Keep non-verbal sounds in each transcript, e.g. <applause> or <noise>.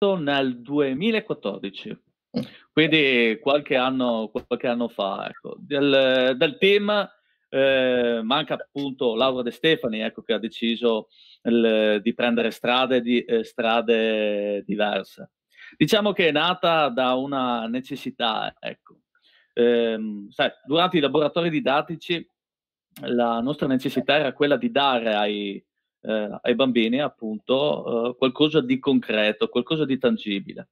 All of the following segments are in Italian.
nel 2014, mm. quindi qualche anno, qualche anno fa. Ecco. Del, del team eh, manca appunto Laura De Stefani, ecco, che ha deciso il, di prendere strade, di, eh, strade diverse. Diciamo che è nata da una necessità, ecco. Eh, sai, durante i laboratori didattici la nostra necessità era quella di dare ai, eh, ai bambini appunto eh, qualcosa di concreto, qualcosa di tangibile.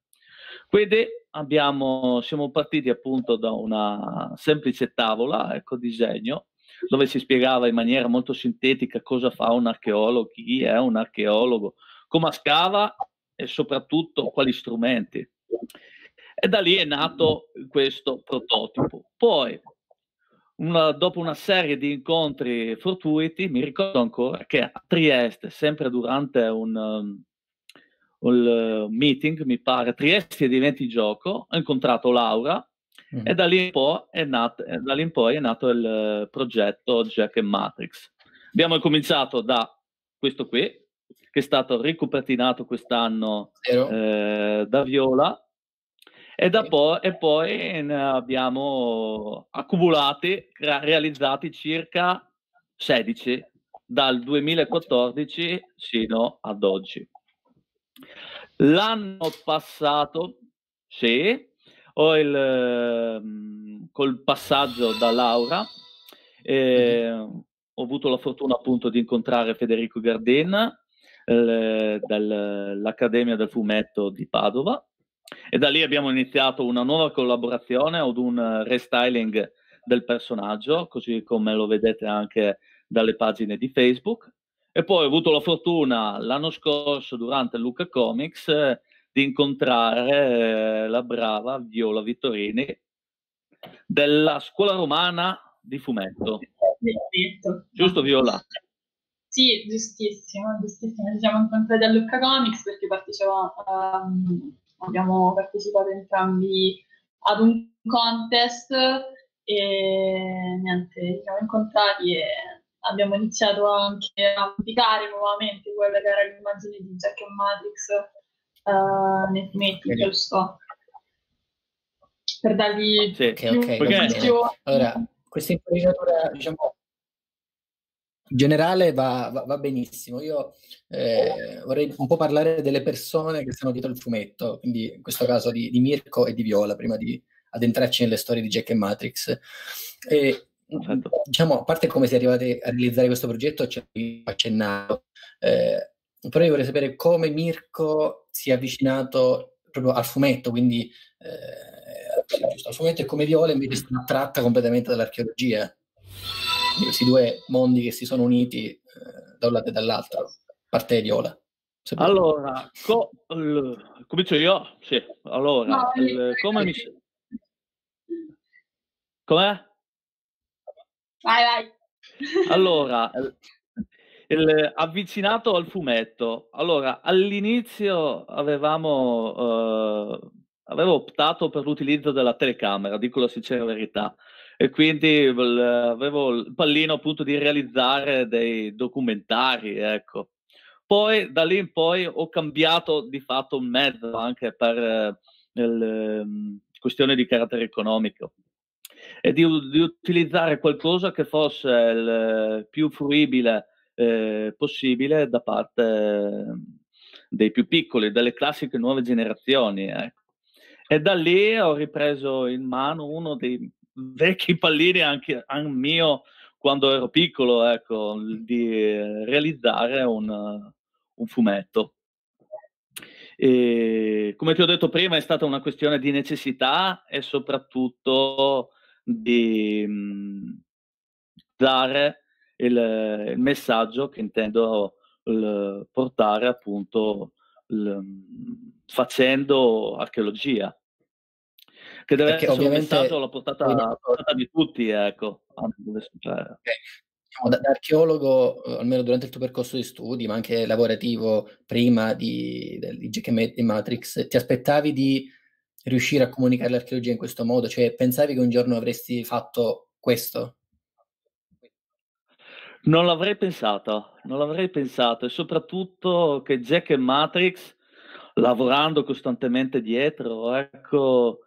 Quindi abbiamo, siamo partiti appunto da una semplice tavola, ecco, disegno, dove si spiegava in maniera molto sintetica cosa fa un archeologo, chi è un archeologo, come scava e soprattutto quali strumenti. E da lì è nato questo prototipo. Poi, una, dopo una serie di incontri fortuiti, mi ricordo ancora che a Trieste, sempre durante un, um, un meeting, mi pare, Trieste di Eventi Gioco, ho incontrato Laura, Mm. E da lì, in poi è nato, da lì in poi è nato il progetto Jack e Matrix. Abbiamo cominciato da questo qui, che è stato ricopertinato quest'anno eh, da Viola, e, da po- e poi ne abbiamo accumulati, realizzati circa 16 dal 2014 fino ad oggi. L'anno passato, sì, ho il, ehm, col passaggio da Laura eh, ho avuto la fortuna appunto di incontrare Federico Gardena eh, dall'Accademia del Fumetto di Padova e da lì abbiamo iniziato una nuova collaborazione ad un restyling del personaggio, così come lo vedete anche dalle pagine di Facebook. E poi ho avuto la fortuna l'anno scorso durante Luca Comics di incontrare eh, la brava Viola Vittorini della scuola romana di fumetto. Perfetto. Giusto Viola? Sì, giustissimo, giustissimo. Ci siamo incontrati a Lucca Comics perché um, abbiamo partecipato entrambi ad un contest e niente, ci siamo incontrati e abbiamo iniziato anche a pubblicare nuovamente quella che era l'immagine di Jack e Matrix uh, nei fumetti, okay. giusto? Per dargli sì, più okay, okay. Allora, questa infarinatura, diciamo, generale va, va, va, benissimo. Io eh, vorrei un po' parlare delle persone che stanno dietro il fumetto, quindi in questo caso di, di Mirko e di Viola, prima di addentrarci nelle storie di Jack e Matrix. E, diciamo, a parte come si è arrivati a realizzare questo progetto, ci ho accennato, eh, però io vorrei sapere come Mirko si è avvicinato proprio al fumetto, quindi eh, al fumetto e come Viola invece si tratta completamente dall'archeologia. Questi due mondi che si sono uniti eh, da un lato e dall'altro, parte Viola. Allora, co- l- comincio io? Sì, allora, no, il, come mi... Com'è? Vai, vai. Allora, <laughs> il, avvicinato al fumetto. Allora, all'inizio avevamo, uh, avevo optato per l'utilizzo della telecamera, dico la sincera verità, e quindi avevo il pallino appunto di realizzare dei documentari, ecco. Poi da lì in poi ho cambiato di fatto un mezzo anche per eh, um, questione di carattere economico e di, di utilizzare qualcosa che fosse il più fruibile eh, possibile da parte ehm, dei più piccoli, delle classiche nuove generazioni. Ecco. E da lì ho ripreso in mano uno dei vecchi <laughs> pallini anche, anche mio quando ero piccolo, ecco, di realizzare un, un fumetto. E, come ti ho detto prima, è stata una questione di necessità e soprattutto di mh, dare il, il messaggio che intendo il, portare appunto il, facendo archeologia che deve Perché essere un messaggio alla portata, alla portata di tutti ecco. Okay. diciamo, da, da, archeologo eh, almeno durante il tuo percorso di studi ma anche lavorativo prima di, di GK Matrix ti aspettavi di riuscire a comunicare l'archeologia in questo modo? Cioè pensavi che un giorno avresti fatto questo? Non l'avrei pensato, non l'avrei pensato. E soprattutto che Jack e Matrix lavorando costantemente dietro, ecco,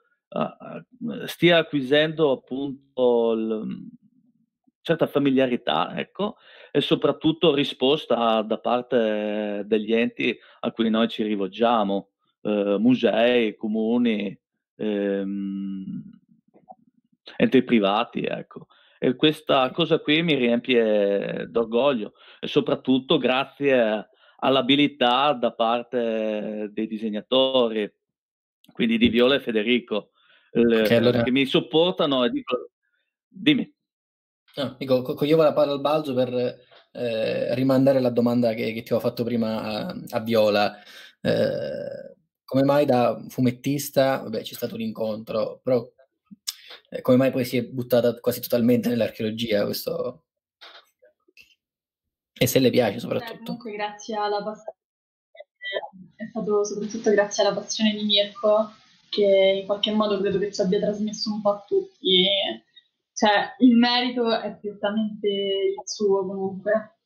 stia acquisendo appunto il, certa familiarità, ecco, e soprattutto risposta da parte degli enti a cui noi ci rivolgiamo, eh, musei, comuni, ehm, enti privati, ecco. E questa cosa qui mi riempie d'orgoglio e soprattutto grazie all'abilità da parte dei disegnatori, quindi di Viola e Federico, okay, allora... che mi supportano e dico, dimmi. No, dico, coglievo la palla al balzo per eh, rimandare la domanda che, che, ti ho fatto prima a, a Viola. Eh, come mai da fumettista, vabbè c'è stato un incontro, però eh, come mai poi si è buttata quasi totalmente nell'archeologia questo... E se le piace soprattutto. Eh, comunque grazie alla passione, è stato soprattutto grazie alla passione di Mirko che in qualche modo credo che ci abbia trasmesso un po' a tutti cioè il merito è prettamente il suo comunque,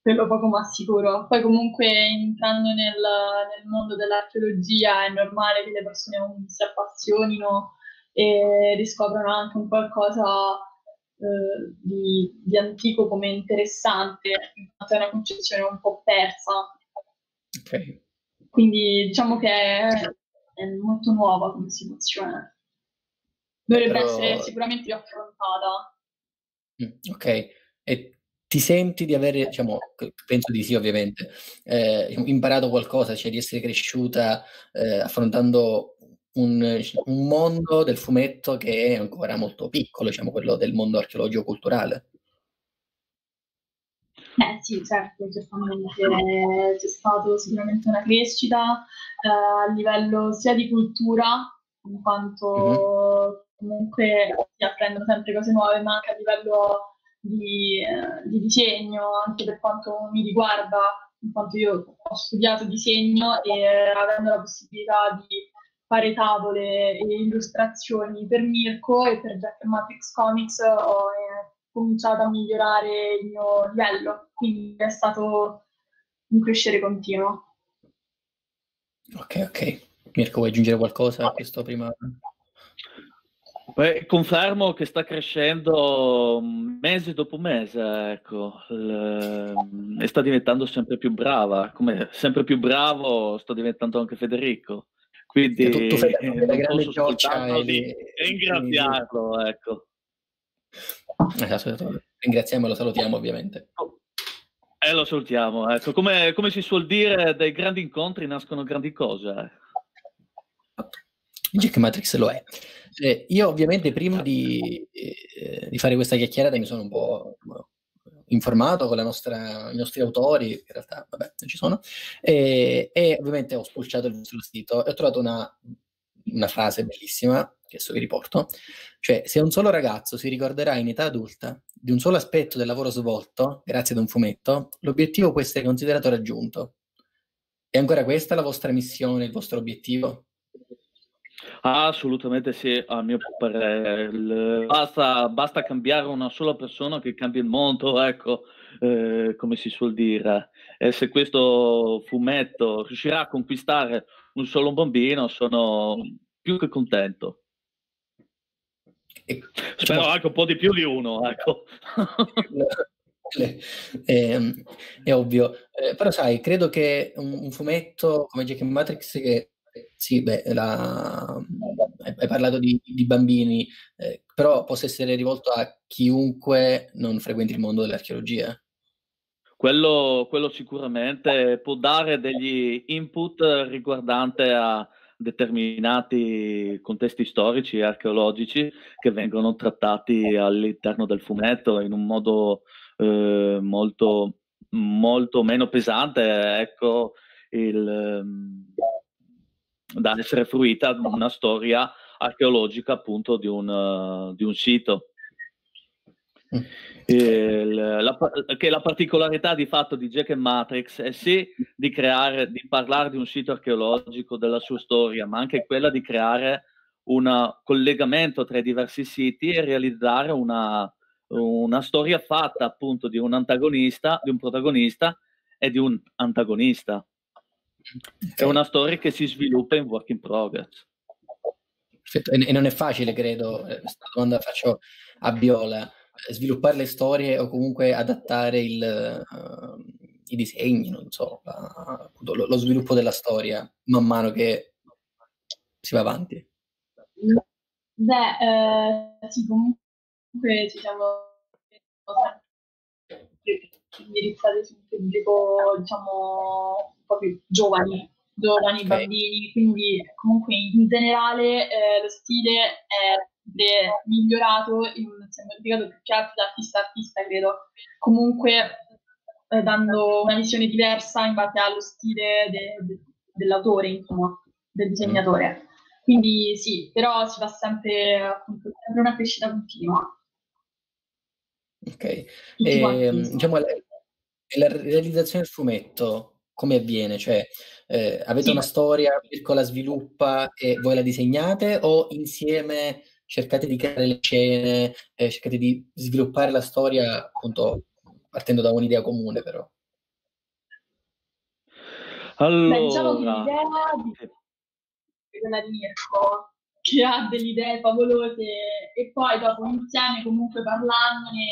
quello poco ma sicuro. Poi comunque entrando nel, nel mondo dell'archeologia è normale che le persone si appassionino e riscoprano anche un qualcosa eh, di, di, antico come interessante, è una concezione un po' persa. Okay. Quindi diciamo che è, molto nuova come situazione dovrebbe Però... essere sicuramente più affrontata. Mm, ok, e ti senti di avere, diciamo, penso di sì ovviamente, eh, imparato qualcosa, cioè di essere cresciuta eh, affrontando un, un, mondo del fumetto che è ancora molto piccolo, diciamo quello del mondo archeologico culturale. Eh sì, certo, certamente c'è stata sicuramente una crescita eh, a livello sia di cultura, in quanto mm-hmm comunque si apprendono sempre cose nuove, ma anche a livello di, eh, di, disegno, anche per quanto mi riguarda, in quanto io ho studiato disegno e eh, avendo la possibilità di fare tavole e illustrazioni per Mirko e per Jack Matrix Comics ho eh, cominciato a migliorare il mio livello, quindi è stato un crescere continuo. Ok, ok. Mirko, vuoi aggiungere qualcosa a questo prima? Beh, confermo che sta crescendo mese dopo mese, ecco, L- e sta diventando sempre più brava. Come sempre più bravo sta diventando anche Federico. Quindi tutto Federico, non posso soltanto di ringraziarlo, ecco. Eh, ringraziamo e lo salutiamo ovviamente. E eh, lo salutiamo, ecco. Come, come, si suol dire, dai grandi incontri nascono grandi cose. Eh. Jack Matrix lo è. Eh, io ovviamente prima di, eh, di, fare questa chiacchierata mi sono un po' informato con nostra, i nostri autori, in realtà vabbè, non ci sono, e, e ovviamente ho spulciato il vostro sito e ho trovato una, una frase bellissima, che adesso vi riporto, cioè se un solo ragazzo si ricorderà in età adulta di un solo aspetto del lavoro svolto, grazie ad un fumetto, l'obiettivo può essere considerato raggiunto. È ancora questa la vostra missione, il vostro obiettivo? Assolutamente sì, a mio parere. Basta, basta cambiare una sola persona che cambia il mondo, ecco, eh, come si suol dire. E se questo fumetto riuscirà a conquistare un solo bambino, sono più che contento. Spero anche un po' di più di uno, ecco. è, <laughs> ehm, è, ovvio, eh, però sai, credo che un, un fumetto come Jack Matrix che sì, beh, la... hai parlato di, di bambini, eh, però possa essere rivolto a chiunque non frequenti il mondo dell'archeologia. Quello, quello sicuramente può dare degli input riguardanti a determinati contesti storici e archeologici che vengono trattati all'interno del fumetto in un modo eh, molto, molto meno pesante. Ecco, il, da essere fruita una storia archeologica appunto di un, uh, di un sito. Il, la, che la particolarità di fatto di Jack and Matrix è sì di creare, di parlare di un sito archeologico, della sua storia, ma anche quella di creare un collegamento tra i diversi siti e realizzare una, una storia fatta appunto di un antagonista, di un protagonista e di un antagonista. È una storia che si sviluppa in work in progress. E, non è facile, credo, eh, questa domanda la faccio a Viola, eh, sviluppare le storie o comunque adattare il, uh, i disegni, non so, la, lo, lo, sviluppo della storia man mano che si va avanti. Beh, eh, sì, comunque ci siamo indirizzati su un pubblico, diciamo, un po' più giovani, giovani, okay. bambini, quindi comunque in generale eh, lo stile è migliorato, in, si è modificato più che altro da artista a artista, credo. Comunque eh, dando una visione diversa in base allo stile de, de, dell'autore, insomma, del disegnatore. Quindi sì, però si fa sempre, appunto, sempre una crescita continua. Ok. E, ehm, diciamo, la, la, realizzazione del fumetto come avviene? Cioè, eh, avete sì. una storia, Mirko la sviluppa e voi la disegnate o insieme cercate di creare le scene, eh, cercate di sviluppare la storia appunto partendo da un'idea comune però? Allora... Beh, diciamo che l'idea di Mirko, che ha delle idee favolose e poi dopo insieme comunque parlandone,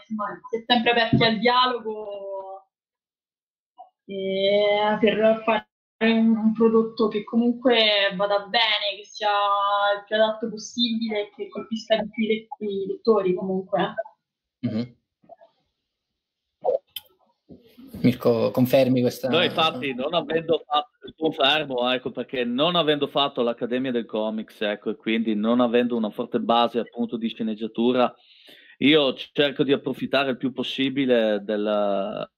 insomma, si è sempre aperti al dialogo eh, per fare un, un, prodotto che comunque vada bene, che sia il più adatto possibile e che colpisca di più i, i lettori comunque. Mm-hmm. Mirko, confermi questa... Noi infatti non avendo fatto, confermo, ecco, perché non avendo fatto l'Accademia del Comics, ecco, e quindi non avendo una forte base appunto di sceneggiatura, io cerco di approfittare il più possibile dell'abilità,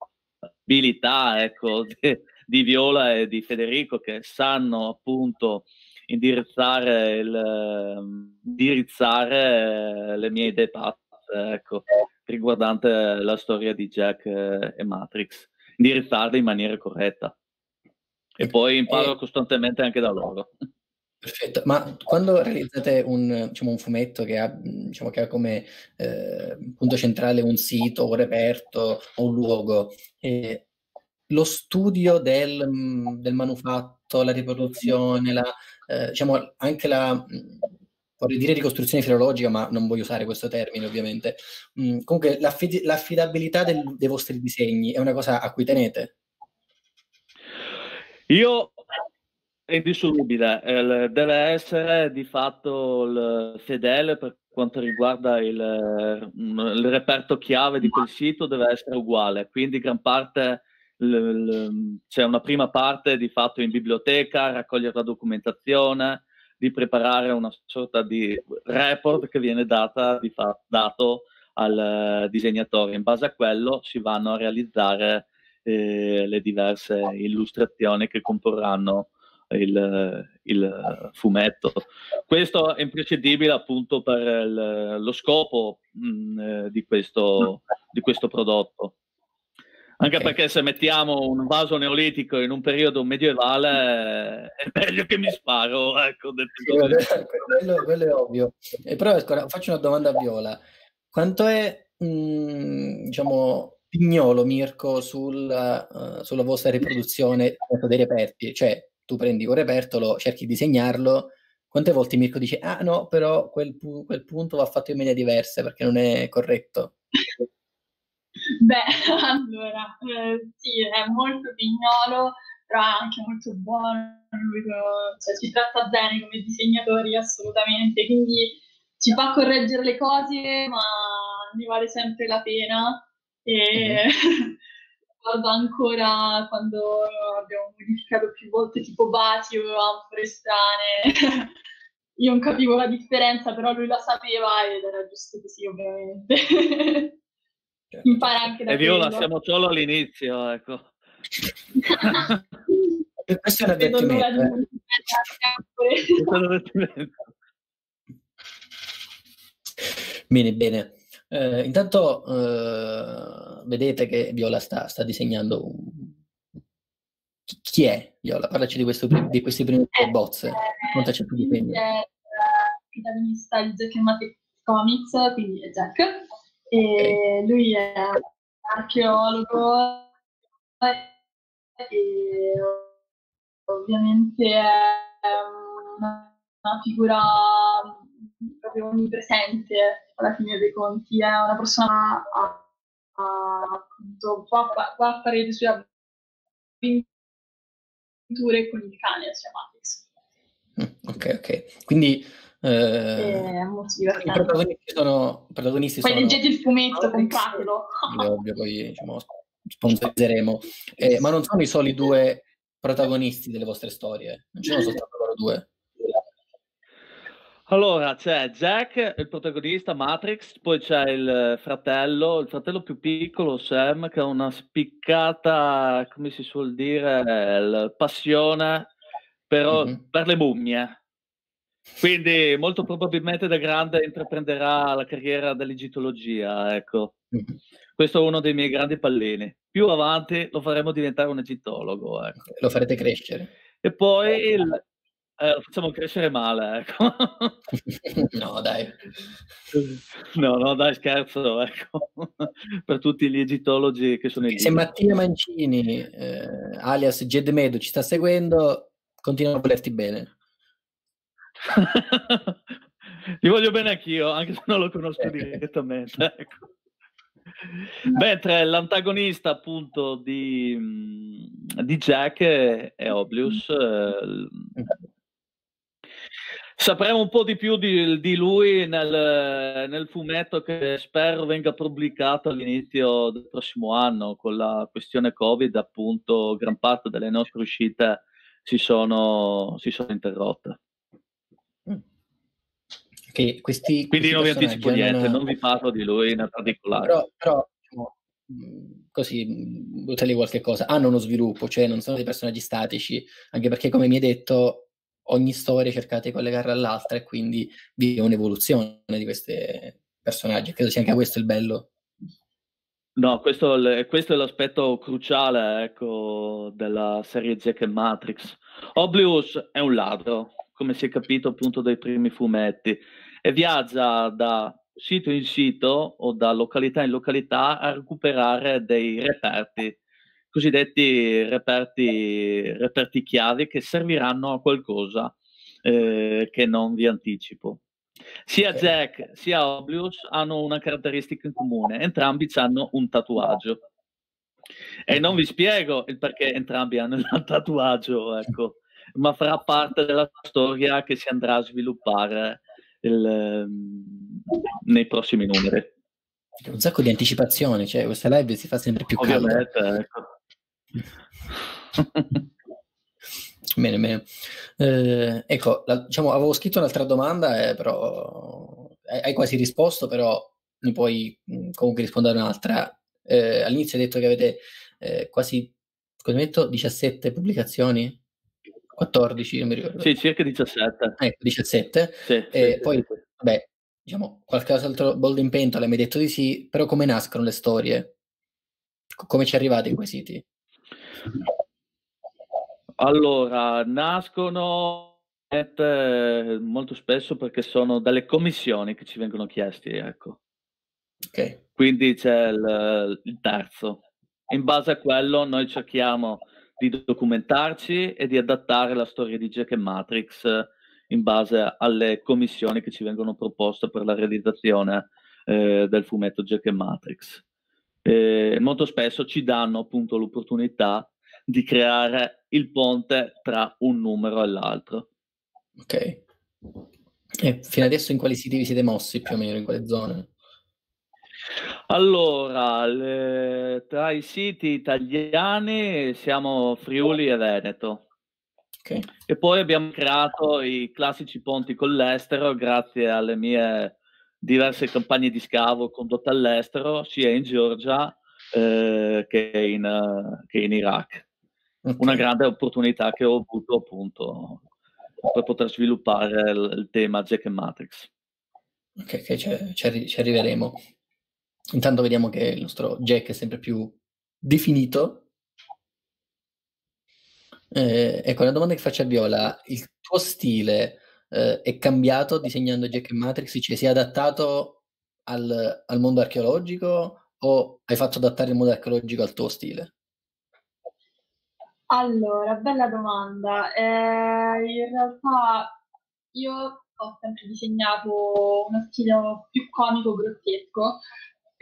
ecco, <laughs> di, di Viola e di Federico che sanno appunto indirizzare, il, indirizzare le mie idee pazze, ecco, riguardante la storia di Jack e Matrix indirizzarle in maniera corretta. E poi imparo e... costantemente anche da loro. Perfetto, ma quando realizzate un, diciamo, un fumetto che ha, diciamo, che ha come eh, punto centrale un sito, un reperto o un luogo, eh, lo studio del, del, manufatto, la riproduzione, la, eh, diciamo, anche la, vorrei dire ricostruzione filologica, ma non voglio usare questo termine ovviamente. Mm, comunque l'affid- l'affidabilità del, dei vostri disegni è una cosa a cui tenete? Io è indissolubile, eh, deve essere di fatto il fedele per quanto riguarda il, mm, il, reperto chiave di quel sito, deve essere uguale, quindi gran parte c'è una prima parte di fatto in biblioteca, raccogliere la documentazione, di preparare una sorta di report che viene data, di fa- dato al disegnatore. In base a quello si vanno a realizzare eh, le diverse illustrazioni che comporranno il, il, fumetto. Questo è imprescindibile appunto per il, lo scopo mh, mm, eh, di, questo, di questo prodotto. Anche okay. perché se mettiamo un vaso neolitico in un periodo medievale è meglio che mi sparo. Ecco, sì, quello, quello, è ovvio. E però ecco, faccio una domanda a Viola. Quanto è, mh, mm, diciamo, pignolo, Mirko, sulla, uh, sulla vostra riproduzione dei reperti? Cioè, tu prendi un reperto, lo cerchi di disegnarlo, quante volte Mirko dice, ah no, però quel, pu- quel punto va fatto in maniera diversa perché non è corretto? <laughs> Beh, <laughs> allora, eh, sì, è molto pignolo, però è anche molto buono, lui, cioè, ci tratta bene come disegnatori assolutamente, quindi ci fa correggere le cose, ma ne vale sempre la pena. E <laughs> mm-hmm. ricordo ancora quando abbiamo modificato più volte tipo basi o anfore strane. <laughs> Io non capivo la differenza, però lui la sapeva ed era giusto così, ovviamente. Certo. Impara anche da E Viola, siamo solo all'inizio, ecco. <laughs> Questo è un avvertimento. Eh. <laughs> Bene, bene. Eh, intanto eh, vedete che Viola sta, sta disegnando un... Chi è Viola? Parlaci di, questo, di questi primi tre bozze. Contaci più di È il protagonista di Jack Comics, quindi è Jack e lui è archeologo e ovviamente è una, una figura proprio onnipresente alla fine dei conti, è una persona a, a, appunto, può, può fare le sue avventure con il cane, si chiama Matrix. Mm, ok, ok. Quindi eh, molto divertente. I protagonisti sono... Protagonisti poi sono... leggete il fumetto, compratelo. Ovvio, poi diciamo, sponsorizzeremo. Eh, ma non sono i soli due protagonisti delle vostre storie, non ci sono soltanto loro due. Allora, c'è Jack, il protagonista, Matrix, poi c'è il fratello, il fratello più piccolo, Sam, che ha una spiccata, come si suol dire, passione però, mm-hmm. per le mummie. Quindi molto probabilmente da grande intraprenderà la carriera dell'egittologia, ecco. Mm-hmm. Questo è uno dei miei grandi pallini. Più avanti lo faremo diventare un egittologo, ecco. Lo farete crescere. E poi il, eh, lo facciamo crescere male, ecco. <laughs> no, dai. No, no, dai, scherzo, ecco. per tutti gli egittologi che sono in Se Mattia Mancini, eh, alias Jed Medo, ci sta seguendo, continua a volerti bene. Gli voglio bene anch'io, anche se non lo conosco direttamente. <laughs> Ecco. Mentre l'antagonista appunto di, di Jack è Oblius. Eh, sapremo un po' di più di, di lui nel, nel, fumetto che spero venga pubblicato all'inizio del prossimo anno. Con la questione Covid, appunto, gran parte delle nostre uscite si sono, si sono interrotte. Che questi, Quindi non vi anticipo niente, non vi parlo di lui in particolare. Però, però diciamo, così buttargli qualche cosa, hanno uno sviluppo, cioè non sono dei personaggi statici, anche perché come mi hai detto ogni storia cercate di collegarla all'altra e quindi vi è un'evoluzione di questi personaggi, credo sia anche questo il bello. No, questo, questo è l'aspetto cruciale ecco, della serie Jack e Matrix. Oblius è un ladro, come si è capito appunto dai primi fumetti, e viaggia da sito in sito o da località in località a recuperare dei reperti, cosiddetti reperti, reperti chiavi che serviranno a qualcosa eh, che non vi anticipo. Sia Jack sia Oblius hanno una caratteristica in comune, entrambi hanno un tatuaggio. E non vi spiego il perché entrambi hanno il <laughs> tatuaggio, ecco ma farà parte della storia che si andrà a sviluppare il, ehm, nei prossimi numeri. Un sacco di anticipazione, cioè questa live si fa sempre più Ovviamente, calda. ecco. <laughs> bene, bene. Eh, ecco, la, diciamo, avevo scritto un'altra domanda, eh, però hai quasi risposto, però mi puoi mm, comunque rispondere un'altra. Eh, all'inizio hai detto che avete eh, quasi, come detto, 17 pubblicazioni 14, non mi ricordo. Sì, circa 17. Ecco, 17. Sì, e sì, poi, sì. vabbè, diciamo, qualcos'altro Bold in Pentola mi hai detto di sì, però come nascono le storie? Come ci arrivate in quei siti? Allora, nascono molto spesso perché sono dalle commissioni che ci vengono chiesti, ecco. Okay. Quindi c'è il, il terzo. In base a quello noi cerchiamo di documentarci e di adattare la storia di Jack e Matrix eh, in base alle commissioni che ci vengono proposte per la realizzazione eh, del fumetto Jack e Matrix. E molto spesso ci danno appunto l'opportunità di creare il ponte tra un numero e l'altro. Ok. E fino adesso in quali siti vi siete mossi più o meno, in quale zone? Allora, le, tra i siti italiani siamo Friuli e Veneto. Okay. E poi abbiamo creato i classici ponti con l'estero grazie alle mie diverse campagne di scavo condotte all'estero, sia in Georgia eh, che, in, che, in, Iraq. Okay. Una grande opportunità che ho avuto appunto per poter sviluppare il, il tema Jack e Matrix. Ok, okay ci, ci arriveremo. Intanto vediamo che il nostro Jack è sempre più definito. Eh, ecco, la domanda che faccio a Viola, il tuo stile eh, è cambiato disegnando Jack e Matrix? Cioè si è adattato al, al, mondo archeologico o hai fatto adattare il mondo archeologico al tuo stile? Allora, bella domanda. Eh, in realtà io ho sempre disegnato uno stile più comico, grottesco,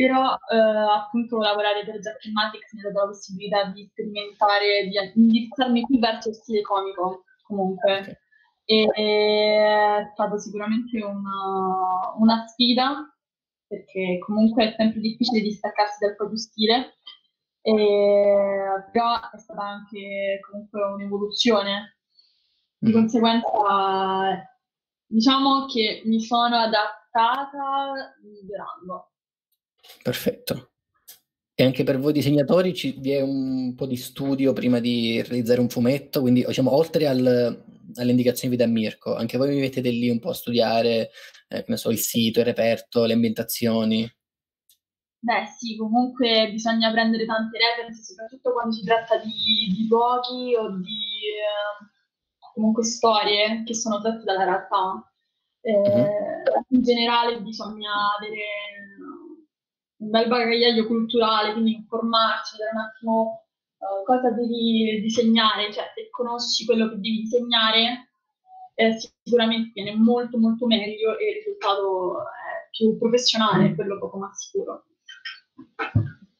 però eh, appunto lavorare per Jack Matrix mi ha dato la possibilità di sperimentare, di indirizzarmi più verso il stile comico comunque. E, è stata sicuramente una, una sfida perché comunque è sempre difficile distaccarsi dal proprio stile, e, però è stata anche comunque un'evoluzione. Di mm. conseguenza diciamo che mi sono adattata migliorando. Perfetto. E anche per voi disegnatori ci, vi è un po' di studio prima di realizzare un fumetto, quindi diciamo, oltre al, alle indicazioni vi dà Mirko, anche voi vi mettete lì un po' a studiare, eh, so, il sito, il reperto, le ambientazioni. Beh sì, comunque bisogna prendere tante referenze, soprattutto quando si tratta di, di luoghi o di eh, comunque storie che sono tratte dalla realtà. Eh, uh-huh. In generale bisogna avere un bel bagagliaio culturale, quindi informarci, vedere un attimo uh, cosa devi disegnare, cioè se conosci quello che devi disegnare eh, sicuramente viene molto molto meglio e il risultato è più professionale, quello poco ma sicuro.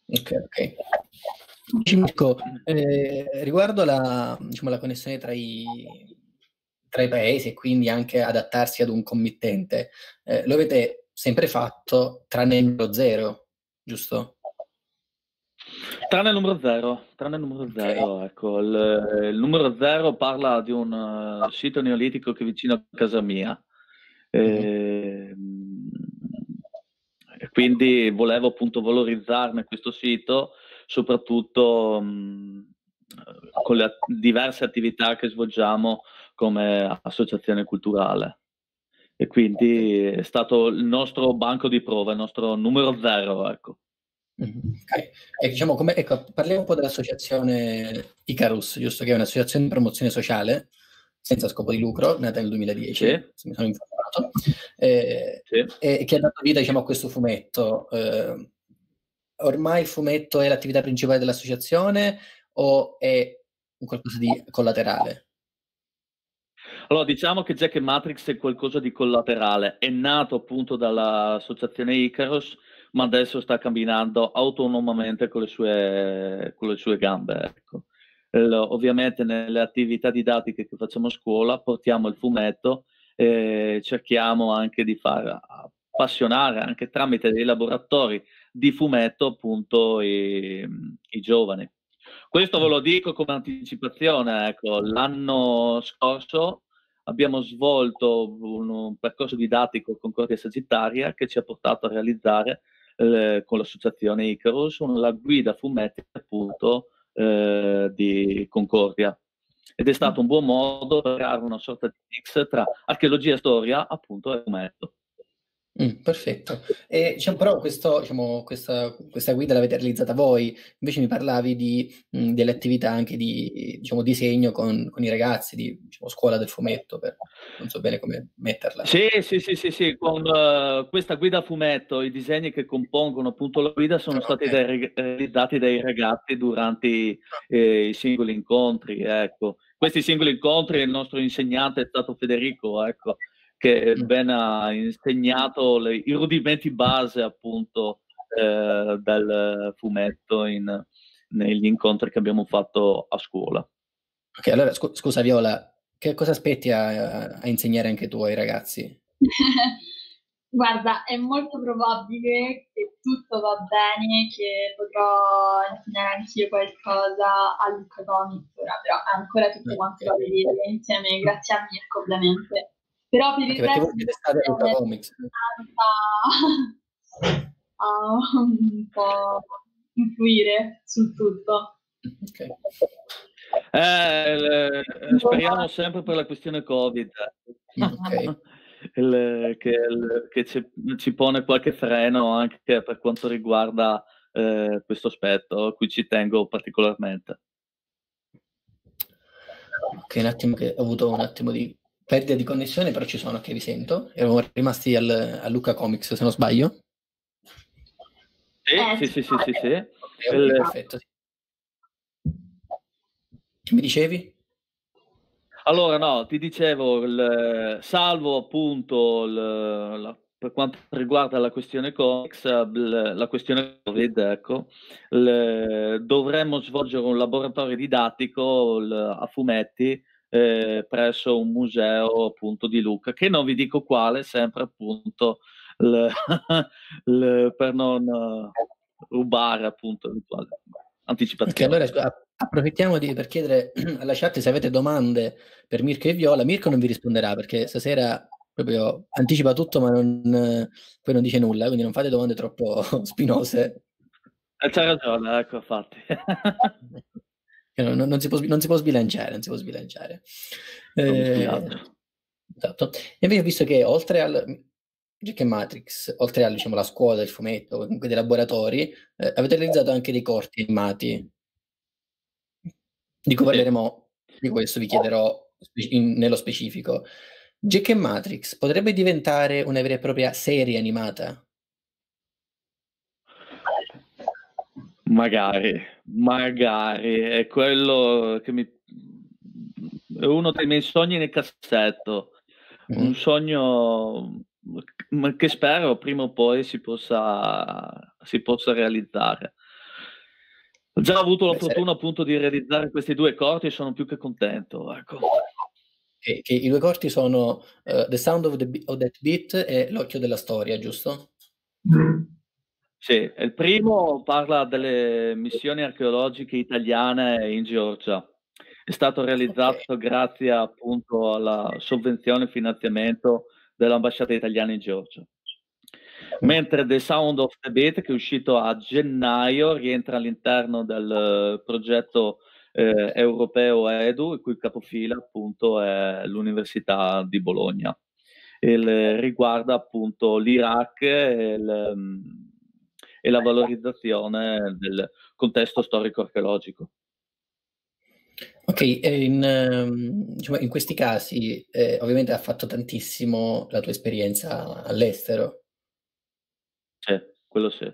Ok, ok. Mirko, eh, riguardo la, diciamo, la connessione tra i, tra i, paesi e quindi anche adattarsi ad un committente, eh, lo avete sempre fatto tranne numero zero, giusto? Tranne il numero zero, tranne il numero zero, ecco, il, il, numero zero parla di un uh, sito neolitico che è vicino a casa mia. E, mm-hmm. e quindi volevo appunto valorizzarne questo sito, soprattutto mh, mm, con le diverse attività che svolgiamo come associazione culturale. E quindi è stato il nostro banco di prova, il nostro numero zero, ecco. Okay. E diciamo, come, ecco, parliamo un po' dell'associazione Icarus, giusto? Che è un'associazione di promozione sociale senza scopo di lucro, nata nel 2010, sì. se mi sono informato, eh, sì. e che ha dato vita diciamo, a questo fumetto. Eh, ormai il fumetto è l'attività principale dell'associazione o è un qualcosa di collaterale? Allora, diciamo che Jack Matrix è qualcosa di collaterale, è nato appunto dall'associazione Icarus, ma adesso sta camminando autonomamente con le sue, con le sue gambe. Ecco. Il, ovviamente nelle attività didattiche che facciamo a scuola portiamo il fumetto e cerchiamo anche di far appassionare anche tramite dei laboratori di fumetto appunto i, i giovani. Questo ve lo dico come anticipazione, ecco, l'anno scorso abbiamo svolto un, percorso didattico con Concordia Sagittaria che ci ha portato a realizzare eh, con l'associazione Icarus, la guida fumetti appunto eh, di Concordia. Ed è stato un buon modo per creare una sorta di mix tra archeologia e storia, appunto, e fumetto. Mm, perfetto. E, diciamo, però questo, diciamo, questa, questa, guida l'avete realizzata voi, invece mi parlavi di, mh, mm, delle attività anche di diciamo, disegno con, con, i ragazzi, di diciamo, scuola del fumetto, per, non so bene come metterla. Sì, sì, sì, sì, sì. con uh, questa guida fumetto, i disegni che compongono appunto la guida sono okay. stati dai, realizzati dai ragazzi durante eh, i singoli incontri. Ecco. Questi singoli incontri il nostro insegnante è stato Federico, ecco che mm. ben ha insegnato le, i rudimenti base appunto eh, del fumetto in, negli incontri che abbiamo fatto a scuola. Ok, allora scu- scusa Viola, che cosa aspetti a, a insegnare anche tu ai ragazzi? <laughs> Guarda, è molto probabile che tutto va bene, che potrò insegnare anch'io qualcosa a Luca Comics, però è ancora tutto quanto da vedere insieme, grazie a Mirko ovviamente. Però per il resto a Comics. a <laughs> un po' influire sul tutto. Okay. Eh, speriamo sempre per la questione Covid. Okay. <laughs> il, che, il, che ci, ci, pone qualche freno anche per quanto riguarda eh, questo aspetto, a cui ci tengo particolarmente. Ok, un attimo che ho avuto un attimo di perdita di connessione, però ci sono, che vi sento. Eravamo rimasti al, a Luca Comics, se non sbaglio. Sì, eh, sì, sì, sì, sì, sì. Okay, perfetto. Mi dicevi? Allora, no, ti dicevo, il, salvo appunto il, la, per quanto riguarda la questione comics, la questione Covid, ecco, il, dovremmo svolgere un laboratorio didattico il, a fumetti eh, presso un museo appunto di Lucca, che non vi dico quale, sempre appunto <laughs> per non uh, rubare appunto eventuali anticipazioni. Okay, allora approfittiamo di, per chiedere <clears throat> alla chat se avete domande per Mirko e Viola. Mirko non vi risponderà perché stasera proprio anticipa tutto ma non, poi non dice nulla, quindi non fate domande troppo <laughs> spinose. Eh, c'ha ragione, ecco, infatti. <laughs> non, non, si può, non, si può, sbilanciare, non si può sbilanciare. Eh, esatto. E invece ho visto che oltre al Jack Matrix, oltre alla diciamo, scuola, il fumetto, comunque dei laboratori, eh, avete realizzato anche dei corti animati. Di cui parleremo di questo, vi chiederò in, nello specifico. Jack Matrix potrebbe diventare una vera e propria serie animata? Magari, magari, è quello che mi... è uno dei miei sogni nel cassetto, mm-hmm. un sogno che spero prima o poi si possa, si possa realizzare. Ho già avuto la fortuna appunto di realizzare questi due corti e sono più che contento. Ecco. Che, che I due corti sono uh, The Sound of, the, of, That Beat e L'Occhio della Storia, giusto? Sì, il primo parla delle missioni archeologiche italiane in Georgia. È stato realizzato grazie appunto alla sovvenzione e finanziamento dell'ambasciata italiana in Georgia. Mentre The Sound of the Beat, che è uscito a gennaio, rientra all'interno del progetto eh, europeo EDU, il cui capofila appunto è l'Università di Bologna. Il, riguarda appunto l'Iraq e, il, mm, e la valorizzazione del contesto storico-archeologico. Ok, in, ehm, diciamo, in questi casi eh, ovviamente ha fatto tantissimo la tua esperienza all'estero. Sì, quello sì.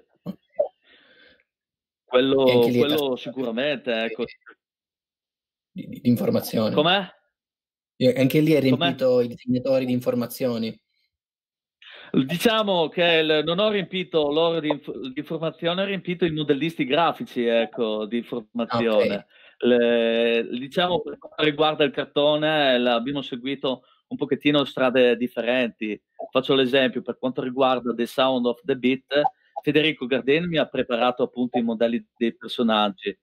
Quello, quello sicuramente, ecco di, di informazioni. Com'è? Anche lì è riempito Com'è? i disegnatori di informazioni. Diciamo che il, non ho riempito l'oro di, di, informazione, ho riempito i modellisti grafici ecco, di informazione. Okay. Le, diciamo per quanto riguarda il cartone, abbiamo seguito un pochettino strade differenti. Faccio l'esempio per quanto riguarda The Sound of the Beat. Federico Gardeni mi ha preparato appunto i modelli dei personaggi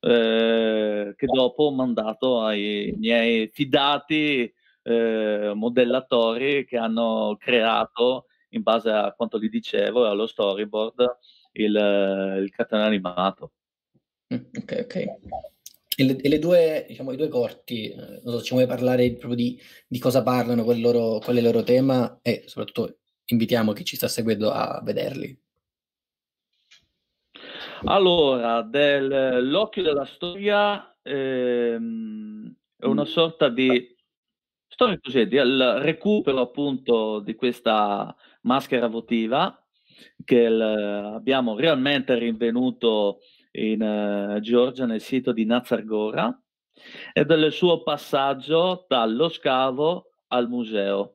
eh, che dopo ho mandato ai miei fidati eh, modellatori che hanno creato in base a quanto gli dicevo allo storyboard il, il cartone animato. Mm, ok, ok. E le, e le due, diciamo, i due corti, eh, non so, ci vuoi parlare proprio di, di cosa parlano, qual è, loro, qual è il loro tema e soprattutto invitiamo chi ci sta seguendo a vederli. Allora, del, l'occhio della storia ehm, è una sorta di storia così, di al recupero appunto di questa maschera votiva che il, abbiamo realmente rinvenuto in uh, Georgia nel sito di Nazargora e del suo passaggio dallo scavo al museo.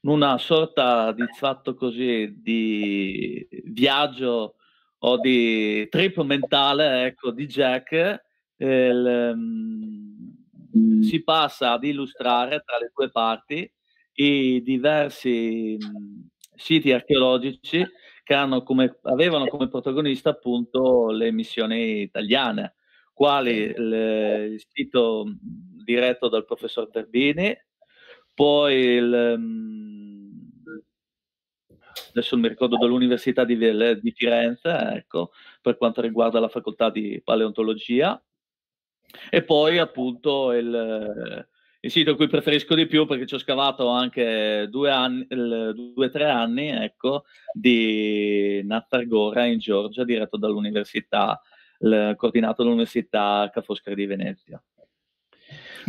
Una sorta di fatto così di viaggio o di trip mentale ecco, di Jack, il, um, si passa ad illustrare tra le due parti i diversi um, siti archeologici che come, avevano come protagonista appunto le missioni italiane, quali il, il sito diretto dal professor Terbini, poi il, adesso non mi ricordo dell'Università di, di Firenze, ecco, per quanto riguarda la facoltà di paleontologia, e poi appunto il, il sito a cui preferisco di più perché ci ho scavato anche due o tre anni, ecco, di Nattargora in Georgia, diretto dall'università, coordinato dall'Università Ca' Foscari di Venezia.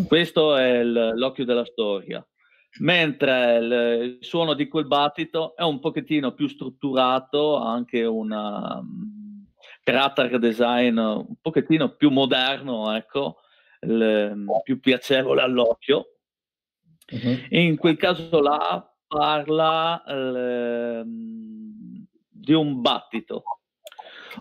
Questo è il, l'occhio della storia mentre il, suono di quel battito è un pochettino più strutturato, anche un um, character design un pochettino più moderno, ecco, il, più piacevole all'occhio. Uh-huh. E in quel caso là parla eh, di un battito,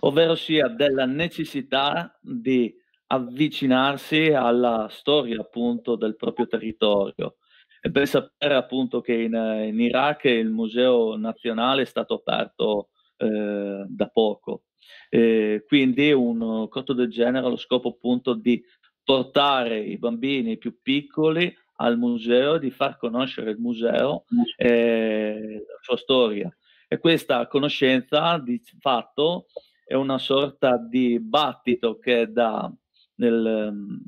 ovvero sia della necessità di avvicinarsi alla storia appunto del proprio territorio. E per sapere appunto che in, in Iraq il Museo Nazionale è stato aperto eh, da poco. E quindi un corto del genere ha lo scopo appunto di portare i bambini più piccoli al museo, di far conoscere il museo e la sua storia. E questa conoscenza di fatto è una sorta di battito che da nel um,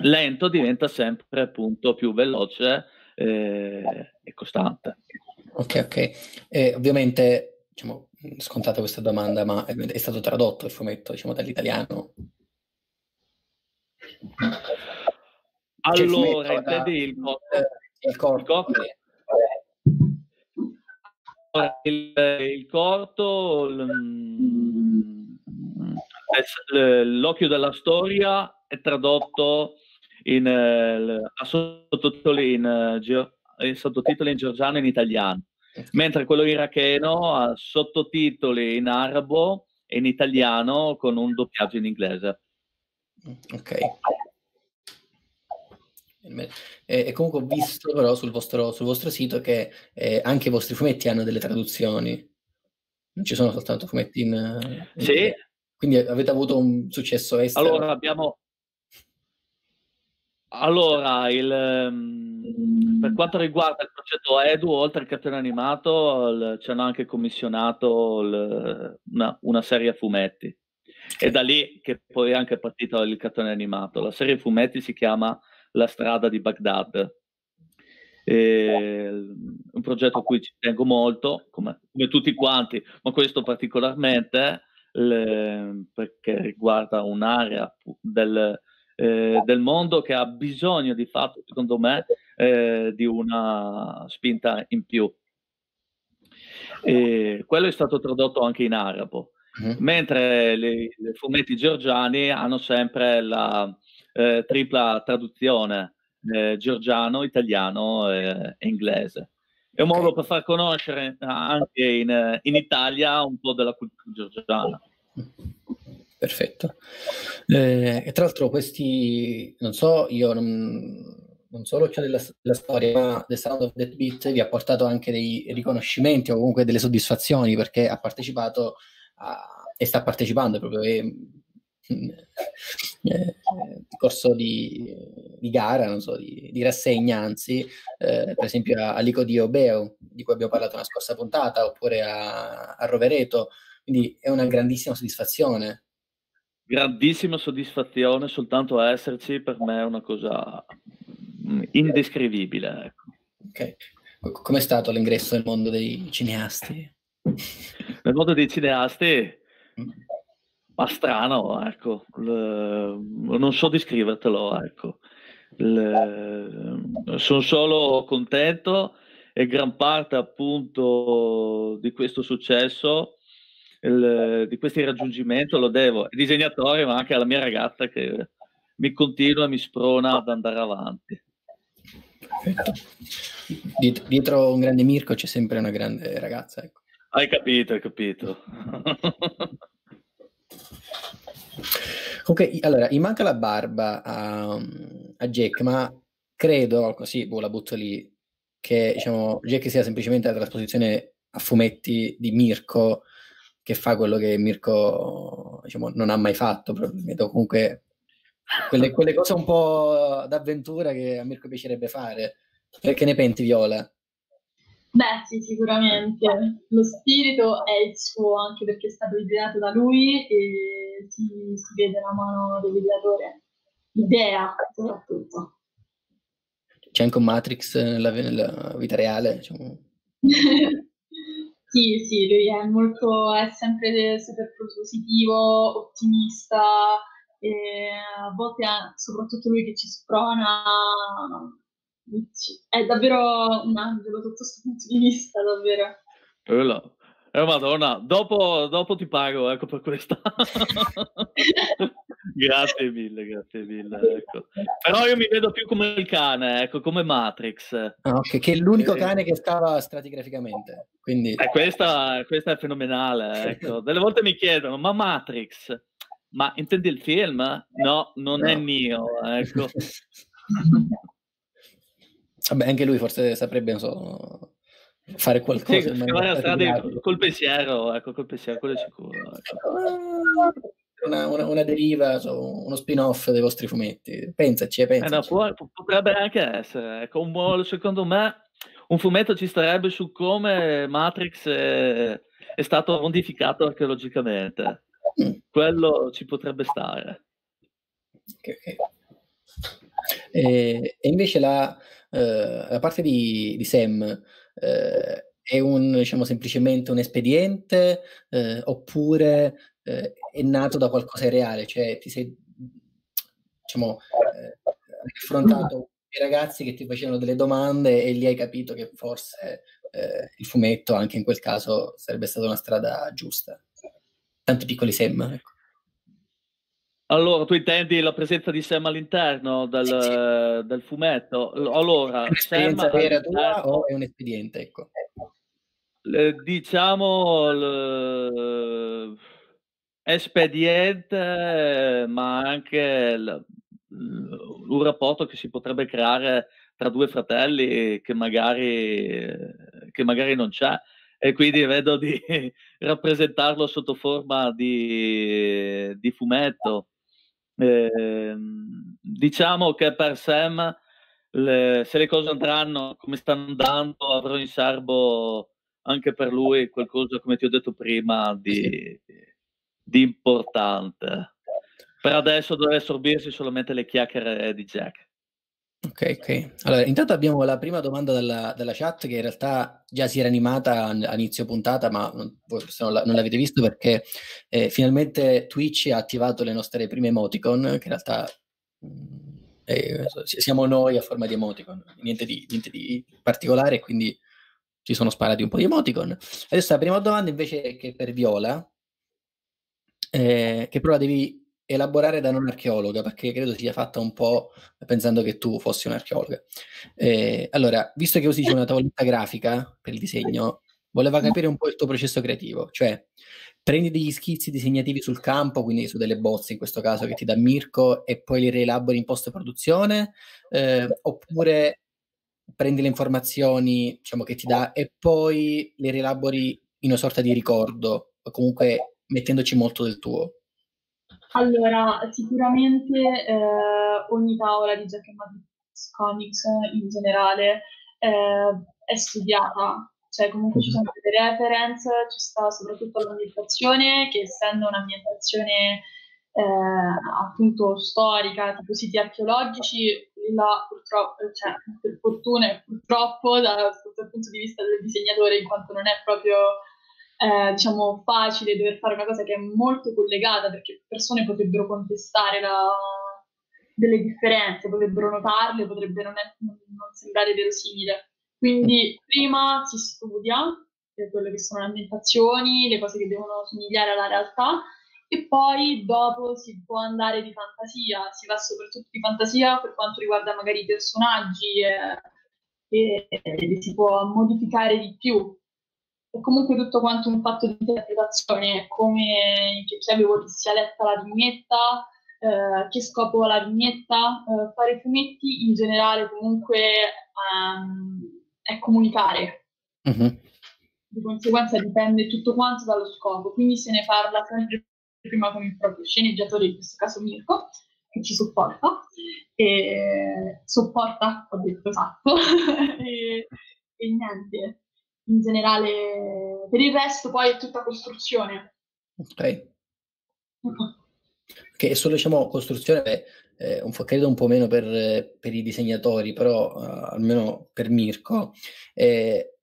lento diventa sempre appunto più veloce eh, e costante. Ok, ok. E ovviamente, diciamo, scontata questa domanda, ma è stato tradotto il fumetto, diciamo, dall'italiano? Allora, cioè, intendi il corto? Il corto? Il, il corto, l'occhio della storia è tradotto in, a sottotitoli in, in sottotitoli in georgiano e in italiano, mentre quello iracheno ha sottotitoli in arabo e in italiano con un doppiaggio in inglese. Ok. E, comunque ho visto però sul vostro, sul vostro sito che eh, anche i vostri fumetti hanno delle traduzioni. Non ci sono soltanto fumetti in... in sì. Quindi avete avuto un successo estero? Allora abbiamo... Allora, il, um, per quanto riguarda il progetto Edu, oltre al cartone animato, il, ci hanno anche commissionato il, una, una serie a fumetti. E da lì che poi è anche partito il cartone animato. La serie fumetti si chiama La strada di Baghdad. E, un progetto a cui ci tengo molto, come, come tutti quanti, ma questo particolarmente le, perché riguarda un'area del, eh, del, mondo che ha bisogno di fatto, secondo me, eh, di una spinta in più. E quello è stato tradotto anche in arabo. Mm-hmm. Mentre i fumetti georgiani hanno sempre la eh, tripla traduzione eh, georgiano, italiano e inglese. È un modo per far conoscere anche in, in Italia un po' della cultura georgiana. Perfetto. Eh, e tra l'altro questi, non so, io non, non so l'occhio della, della, storia, ma The Sound of Dead Beat vi ha portato anche dei riconoscimenti o comunque delle soddisfazioni perché ha partecipato a, e sta partecipando proprio e, eh, corso di, di, gara, non so, di, di rassegna, anzi, eh, per esempio a, a Lico di Obeo, di cui abbiamo parlato nella scorsa puntata, oppure a, a Rovereto, quindi è una grandissima soddisfazione. Grandissima soddisfazione, soltanto esserci per me è una cosa indescrivibile. Ecco. Okay. Com'è stato l'ingresso nel mondo dei cineasti? Nel mondo dei cineasti? Mm ma strano, ecco, le, non so descrivertelo, ecco. sono solo contento e gran parte appunto di questo successo, il, di questi raggiungimenti lo devo ai disegnatori ma anche alla mia ragazza che mi continua e mi sprona ad andare avanti. Dietro, dietro un grande Mirko c'è sempre una grande ragazza. Ecco. Hai capito, hai capito. <laughs> Comunque, allora, gli manca la barba a, a Jack, ma credo, così boh, la butto lì, che diciamo, Jack sia semplicemente la trasposizione a fumetti di Mirko, che fa quello che Mirko diciamo, non ha mai fatto, probabilmente, comunque quelle, quelle cose un po' d'avventura che a Mirko piacerebbe fare. Che ne pensi, Viola? Beh, sì, sicuramente. Lo spirito è il suo, anche perché è stato ideato da lui e si, si vede la mano dell'ideatore. L'idea, soprattutto. C'è anche un Matrix nella, nella vita reale? Diciamo. <laughs> sì, sì, lui è molto, è sempre super positivo, ottimista, a volte è soprattutto lui che ci sprona è davvero un angelo sotto questo punto di vista, davvero. Quello. Eh, madonna, dopo, dopo ti pago, ecco per questa. <laughs> grazie mille, grazie mille. Ecco. Però io mi vedo più come il cane, ecco, come Matrix. Ah, okay, che è l'unico cane che scava stratigraficamente. Quindi... Eh, questa, questa, è fenomenale. Ecco. Delle volte mi chiedono, ma Matrix, ma intendi il film? No, non no. è mio. Ecco. <laughs> Vabbè, anche lui forse saprebbe, non so, fare qualcosa. Sì, strada col pensiero, ecco, col pensiero, quello è sicuro. Ecco. Una, una, una, deriva, uno spin-off dei vostri fumetti. Pensaci, eh, pensaci. Eh no, può, potrebbe anche essere. Ecco, un, secondo me un fumetto ci starebbe su come Matrix è, è stato modificato archeologicamente. Mm. Quello ci potrebbe stare. Okay, okay. E, e, invece la, uh, la parte di, di Sam eh, è un, diciamo, semplicemente un espediente eh, oppure eh, è nato da qualcosa di reale? Cioè ti sei, diciamo, eh, affrontato i ragazzi che ti facevano delle domande e lì hai capito che forse eh, il fumetto anche in quel caso sarebbe stata una strada giusta. Tanti piccoli Sam, ecco. Allora, tu intendi la presenza di Sam all'interno del, sì, sì. del fumetto? Allora, è un'esperienza Sam vera tua o è un espediente? Ecco. Le, diciamo l, espediente, ma anche l, un rapporto che si potrebbe creare tra due fratelli che magari, che magari non c'è. E quindi vedo di <laughs> rappresentarlo sotto forma di, di fumetto. Eh, diciamo che per Sam, le, se le cose andranno come stanno andando, avrò in serbo anche per lui qualcosa, come ti ho detto prima, di, di importante. Per adesso deve assorbirsi solamente le chiacchiere di Jack. Ok, ok. Allora, intanto abbiamo la prima domanda dalla, dalla chat che in realtà già si era animata a inizio puntata, ma voi non, non l'avete visto perché eh, finalmente Twitch ha attivato le nostre prime emoticon, che in realtà eh, siamo noi a forma di emoticon, niente di, niente di particolare, quindi ci sono sparati un po' di emoticon. Adesso la prima domanda invece è che per Viola, eh, che però devi elaborare da non archeologa, perché credo sia fatta un po' pensando che tu fossi un'archeologa. Eh, allora, visto che usi una tavoletta grafica per il disegno, voleva capire un po' il tuo processo creativo, cioè prendi degli schizzi disegnativi sul campo, quindi su delle bozze in questo caso che ti dà Mirko e poi li rielabori in post-produzione, eh, oppure prendi le informazioni diciamo, che ti dà e poi le rielabori in una sorta di ricordo, o comunque mettendoci molto del tuo. Allora, sicuramente eh, ogni tavola di Jack Matrix Comics in generale eh, è studiata, cioè comunque ci sono delle reference, ci sta soprattutto l'ambientazione, che essendo un'ambientazione eh, appunto storica, tipo siti archeologici, là purtroppo, cioè per fortuna e purtroppo dal punto di vista del disegnatore, in quanto non è proprio eh, diciamo, facile dover fare una cosa che è molto collegata perché persone potrebbero contestare la, delle differenze, potrebbero notarle, potrebbe non, è, non sembrare verosimile. Quindi prima si studia quello che sono le ambientazioni, le cose che devono somigliare alla realtà e poi dopo si può andare di fantasia, si va soprattutto di fantasia per quanto riguarda magari i personaggi e, e, e li si può modificare di più è comunque tutto quanto un fatto di interpretazione, come in che chiave sia letta la vignetta, eh, che scopo ha la vignetta. Eh, fare fumetti in generale comunque um, è comunicare. Uh-huh. Di conseguenza dipende tutto quanto dallo scopo, quindi se ne parla sempre prima con il proprio sceneggiatore, in questo caso Mirko, che ci supporta, e sopporta, ho detto esatto, <laughs> e, e niente in generale, per il resto poi è tutta costruzione. Ok. Che è solo diciamo costruzione, beh, eh, un credo un po' meno per, per i disegnatori, però uh, almeno per Mirko, eh,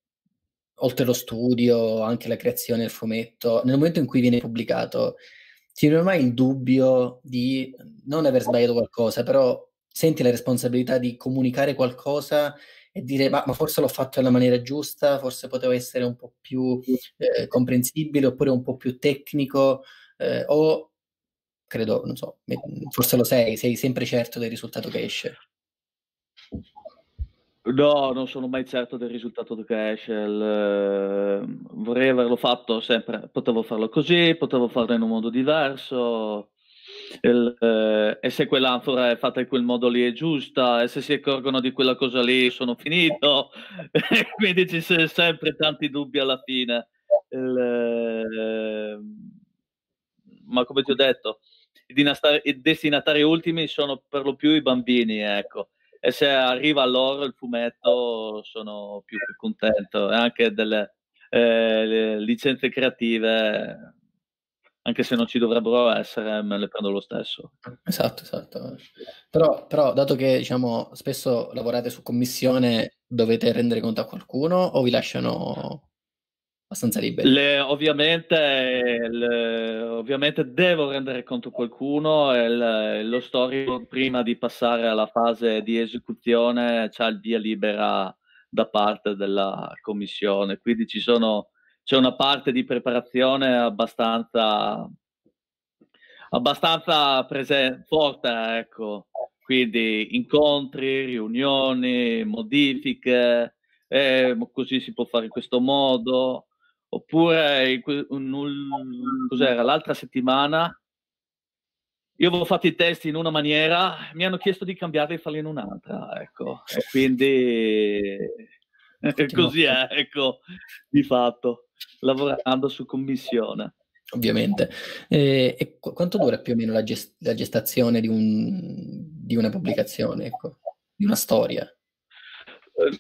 oltre allo studio, anche la creazione del fumetto, nel momento in cui viene pubblicato, ti viene mai il dubbio di non aver sbagliato qualcosa, però senti la responsabilità di comunicare qualcosa e dire ma, ma, forse l'ho fatto nella maniera giusta, forse poteva essere un po' più eh, comprensibile oppure un po' più tecnico eh, o credo, non so, forse lo sei, sei sempre certo del risultato che esce. No, non sono mai certo del risultato che esce. Il, eh, vorrei averlo fatto sempre, potevo farlo così, potevo farlo in un modo diverso. Il, eh, e se quell'anfora è fatta in quel modo lì è giusta, e se si accorgono di quella cosa lì sono finito. <laughs> Quindi ci sono sempre tanti dubbi alla fine. Il, eh, ma come ti ho detto, i, destinatari ultimi sono per lo più i bambini, ecco e se arriva loro il fumetto sono più che contento e anche delle eh, licenze creative anche se non ci dovrebbero essere me le prendo lo stesso. Esatto esatto. Però, però dato che diciamo spesso lavorate su commissione dovete rendere conto a qualcuno o vi lasciano abbastanza liberi. Le, ovviamente, le, ovviamente, devo rendere conto a qualcuno e il, lo storyboard prima di passare alla fase di esecuzione c'è il via libera da parte della commissione, quindi ci sono, c'è una parte di preparazione abbastanza, abbastanza presen- forte, ecco. quindi incontri, riunioni, modifiche, eh, così si può fare in questo modo, Oppure un, cos'era, l'altra settimana io avevo fatto i test in una maniera, mi hanno chiesto di cambiarli e farli in un'altra, ecco. E quindi <laughs> così è, ecco, di fatto, lavorando su commissione. Ovviamente. E, e quanto dura più o meno la, gest- la gestazione di, un, di, una pubblicazione, ecco, di una storia? Eh,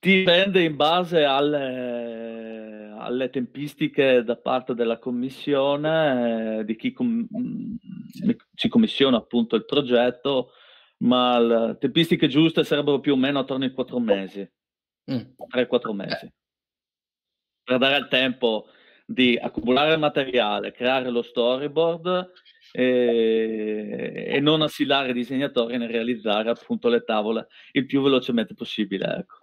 dipende in base alle alle tempistiche da parte della commissione, eh, di chi com- mm, ci commissiona appunto il progetto, ma le tempistiche giuste sarebbero più o meno attorno ai quattro mesi, mm. 3-4 mesi, per dare il tempo di accumulare materiale, creare lo storyboard e, e non assillare i disegnatori nel realizzare appunto le tavole il più velocemente possibile. Ecco.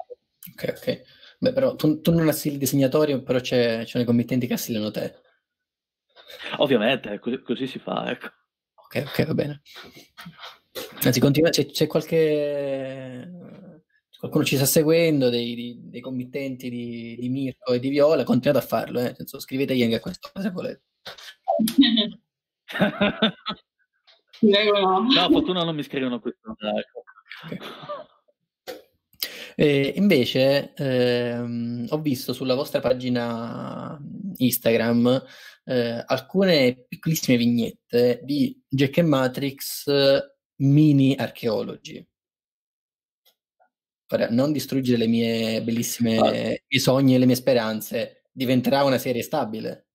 Ok, ok. Beh, però tu, tu non assilli il disegnatorio, però c'è, c'è committenti che assillano te. Ovviamente, così, così si fa, ecco. Ok, ok, va bene. Anzi, continua, c'è, c'è qualche... Qualcuno ci sta seguendo, dei, dei, dei committenti di, di, Mirko e di Viola, continuate a farlo, eh. Senso, scrivetegli anche a questo se volete. <laughs> No. Fortuna non mi scrivono questo. Okay. E invece ehm, ho visto sulla vostra pagina Instagram eh, alcune piccolissime vignette di Jack e Matrix mini archeologi. Ora, non distruggere le mie bellissime ah. i sogni e le mie speranze, diventerà una serie stabile.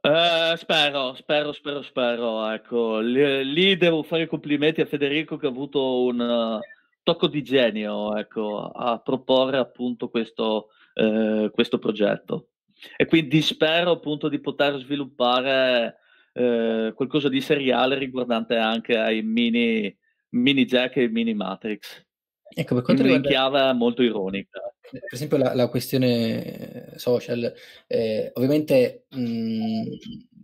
Uh, spero, spero, spero, spero. Ecco, lì, lì, devo fare i complimenti a Federico che ha avuto un, tocco di genio ecco, a proporre appunto questo, eh, questo progetto. E quindi spero appunto di poter sviluppare eh, qualcosa di seriale riguardante anche ai mini, mini Jack e mini Matrix. Ecco, per quanto in riguarda... chiave molto ironica. Per esempio la, la questione social, eh, ovviamente mh,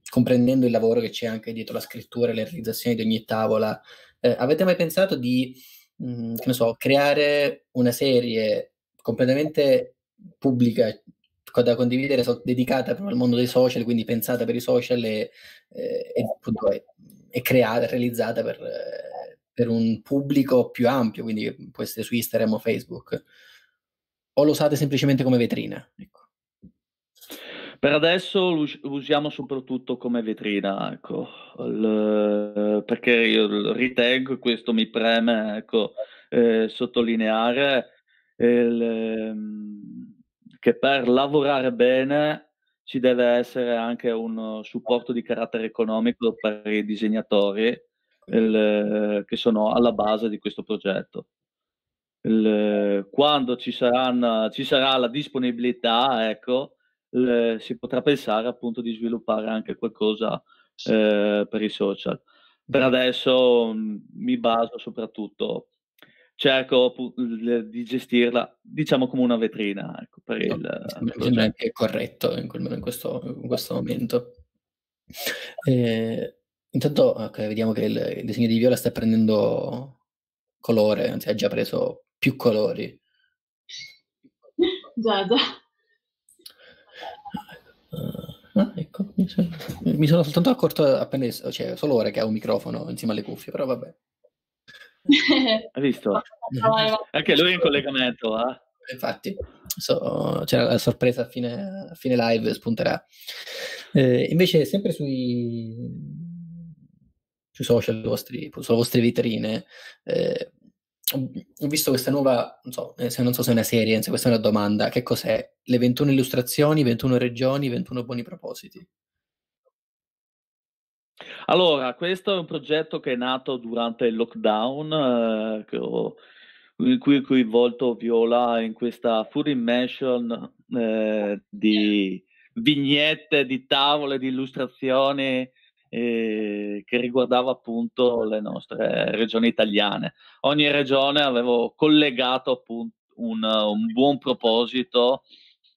comprendendo il lavoro che c'è anche dietro la scrittura e la realizzazione di ogni tavola, eh, avete mai pensato di mh, che ne so, creare una serie completamente pubblica da condividere, so, dedicata proprio al mondo dei social, quindi pensata per i social e, eh, e, appunto, è, è, creata, realizzata per, eh, per, un pubblico più ampio, quindi può essere su Instagram o Facebook, o lo usate semplicemente come vetrina? Ecco. Per adesso lo usiamo soprattutto come vetrina, ecco, il, perché io ritengo, questo mi preme ecco, eh, sottolineare, il, ehm, che per lavorare bene ci deve essere anche un supporto di carattere economico per i disegnatori il, che sono alla base di questo progetto. Il, quando ci, saranno, ci sarà la disponibilità, ecco, le, si potrà pensare appunto di sviluppare anche qualcosa eh, per i social. Per adesso mh, mm, mi baso soprattutto, cerco di gestirla diciamo come una vetrina. Ecco, per il, no, mi sembra anche corretto in, quel, in, questo, in questo momento. Eh, intanto okay, vediamo che il, il, disegno di Viola sta prendendo colore, anzi ha già preso più colori. <laughs> Già, già. Uh, ah, ecco, mi sono, mi sono, soltanto accorto appena, cioè solo ora che ha un microfono insieme alle cuffie, però vabbè. <laughs> Hai visto? <laughs> Anche lui è in collegamento, eh? Infatti, so, c'era la sorpresa a fine, a fine live, spunterà. Eh, invece, sempre sui, sui social, vostri, sulle vostre vetrine, eh, ho visto questa nuova, non so, eh, se non so se è una serie, anzi questa è una domanda, che cos'è? Le 21 illustrazioni, 21 regioni, 21 buoni propositi? Allora, questo è un progetto che è nato durante il lockdown, eh, ho, in cui ho coinvolto Viola in questa full immersion eh, di vignette, di tavole, di illustrazioni eh, che riguardava appunto le nostre regioni italiane. Ogni regione avevo collegato appunto un, un buon proposito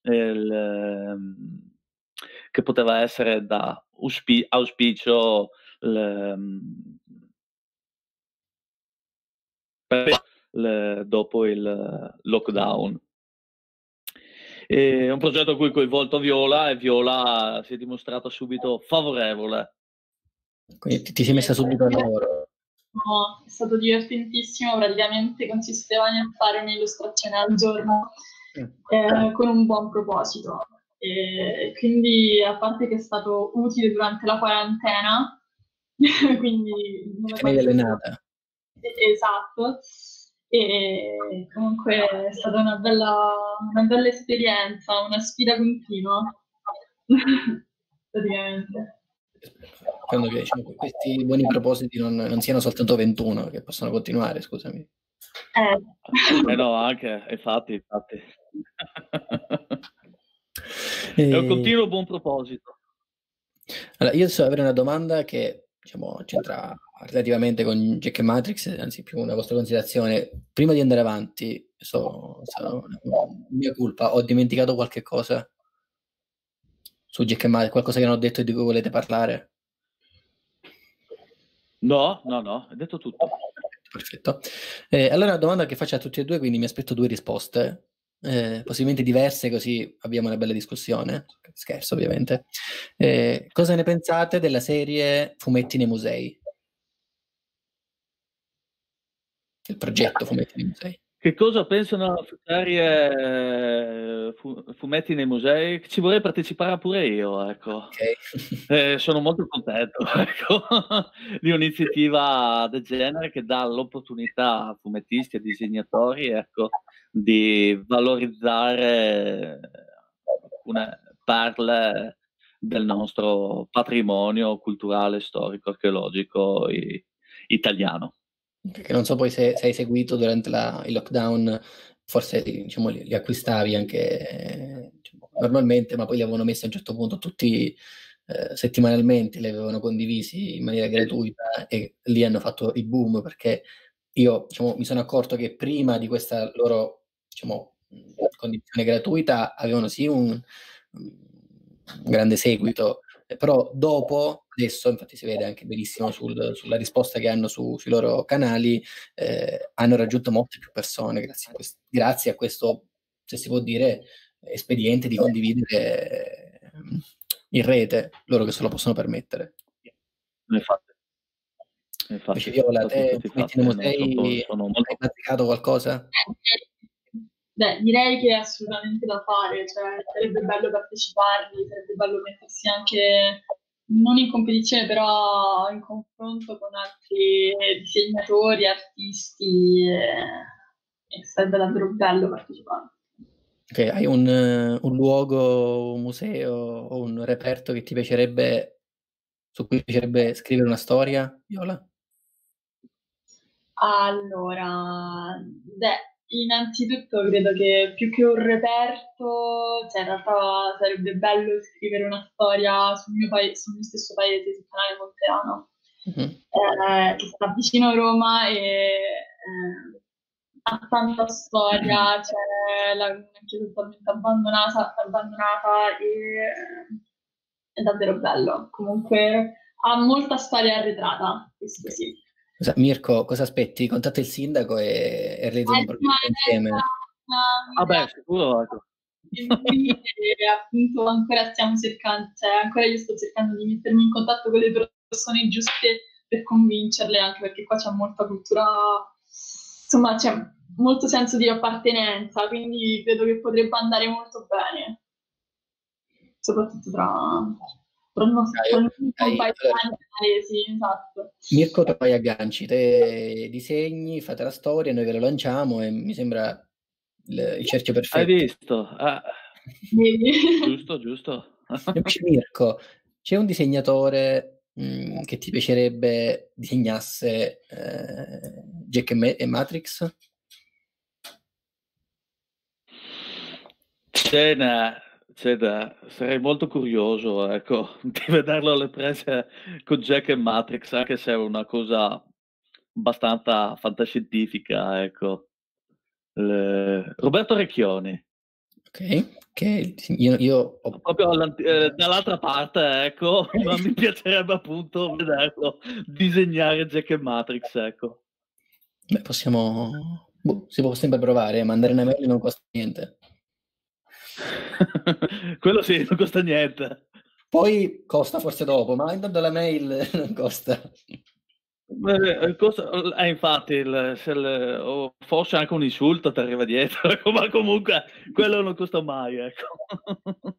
il, ehm, che poteva essere da auspi- auspicio le, per, le, dopo il lockdown. È un progetto a cui coinvolto Viola e Viola si è dimostrata subito favorevole. Quindi ti, ti sei messa subito a lavoro? No, è stato divertentissimo, praticamente consisteva nel fare un'illustrazione al giorno mm. eh, con un buon proposito. E quindi, a parte che è stato utile durante la quarantena, <laughs> quindi... Ti sei allenata. Esatto. E comunque è stata una bella, una bella esperienza, una sfida continua, <laughs> praticamente. Spero che diciamo, questi buoni propositi non, non, siano soltanto 21, che possono continuare, scusami. Eh, eh no, anche, infatti, infatti. <laughs> E... È un continuo buon proposito. Allora, io so avere una domanda che diciamo, c'entra relativamente con Jack e Matrix, anzi più una vostra considerazione. Prima di andare avanti, so, so, mia colpa, ho dimenticato qualche cosa su Jack e Matrix, qualcosa che non ho detto e di cui volete parlare? No, no, no, hai detto tutto. Perfetto. Eh, allora una domanda che faccio a tutti e due, quindi mi aspetto due risposte eh, possibilmente diverse, così abbiamo una bella discussione. Scherzo, ovviamente. Eh, cosa ne pensate della serie Fumetti nei musei? Il progetto Fumetti nei musei. Che cosa pensano la serie Fumetti nei musei? Ci vorrei partecipare pure io, ecco. Okay. Eh, sono molto contento <laughs> ecco, di un'iniziativa del genere che dà l'opportunità a fumettisti e disegnatori ecco, di valorizzare alcune perle del nostro patrimonio culturale, storico, archeologico italiano. Che non so poi se, se hai seguito durante la, il lockdown, forse diciamo, li, li, acquistavi anche diciamo, normalmente, ma poi li avevano messi a un certo punto tutti eh, settimanalmente, li avevano condivisi in maniera gratuita e lì hanno fatto il boom perché io diciamo, mi sono accorto che prima di questa loro diciamo, condizione gratuita avevano sì un, un grande seguito, però dopo, adesso infatti si vede anche benissimo sul, sulla risposta che hanno su, sui loro canali, eh, hanno raggiunto molte più persone grazie a, questo, grazie a questo, se si può dire, espediente di condividere in rete, loro che se lo possono permettere. Infatti. Infatti, te metti nei musei, sono, molto... hai praticato qualcosa? Beh, direi che è assolutamente da fare, cioè sarebbe bello parteciparvi, sarebbe bello mettersi anche non in competizione, però in confronto con altri disegnatori, artisti, e, e sarebbe davvero bello partecipare. Ok, hai un, un, luogo, un museo o un reperto che ti piacerebbe, su cui ti piacerebbe scrivere una storia, Viola? Allora, beh, Innanzitutto credo che più che un reperto, cioè in realtà sarebbe bello scrivere una storia sul mio, paese, sul mio stesso paese, sul canale Monteano, mm-hmm. eh, che sta vicino a Roma e eh, ha tanta storia, cioè la, anche totalmente abbandonata, abbandonata e è davvero bello. Comunque ha molta storia arretrata, questo sì. Mirko, cosa aspetti? Contatta il sindaco e, e realizza un progetto insieme. Vabbè, sicuro. Ecco. E appunto ancora stiamo cercando, cioè ancora io sto cercando di mettermi in contatto con le persone giuste per convincerle, anche perché qua c'è molta cultura, insomma c'è molto senso di appartenenza, quindi credo che potrebbe andare molto bene, soprattutto tra, nostro, dai, paese allora. sì, esatto. Mirko, tu fai agganci, te disegni, fate la storia, noi ve lo lanciamo e mi sembra il, il cerchio perfetto. Hai visto? Ah. <laughs> giusto, giusto. Mirko, c'è un disegnatore mh, mm, che ti piacerebbe disegnasse eh, Jack e, Ma- e Matrix? Ce n'è, ce n'è. Sarei molto curioso, ecco, <laughs> di vederlo alle prese con Jack e Matrix, anche se è una cosa abbastanza fantascientifica, ecco. Le... Roberto Recchioni. Ok, che io, io ho... proprio eh, dall'altra parte, ecco, <laughs> ma mi piacerebbe appunto vederlo disegnare Jack e Matrix, ecco. Beh, possiamo... Boh, si può sempre provare, mandare una mail non costa niente. <laughs> Quello sì, non costa niente. Poi costa forse dopo, ma intanto la mail <laughs> non costa. Eh, cosa, eh, infatti, il, il, oh, forse anche un insulto ti arriva dietro, <laughs> ma comunque quello non costa mai. Ecco.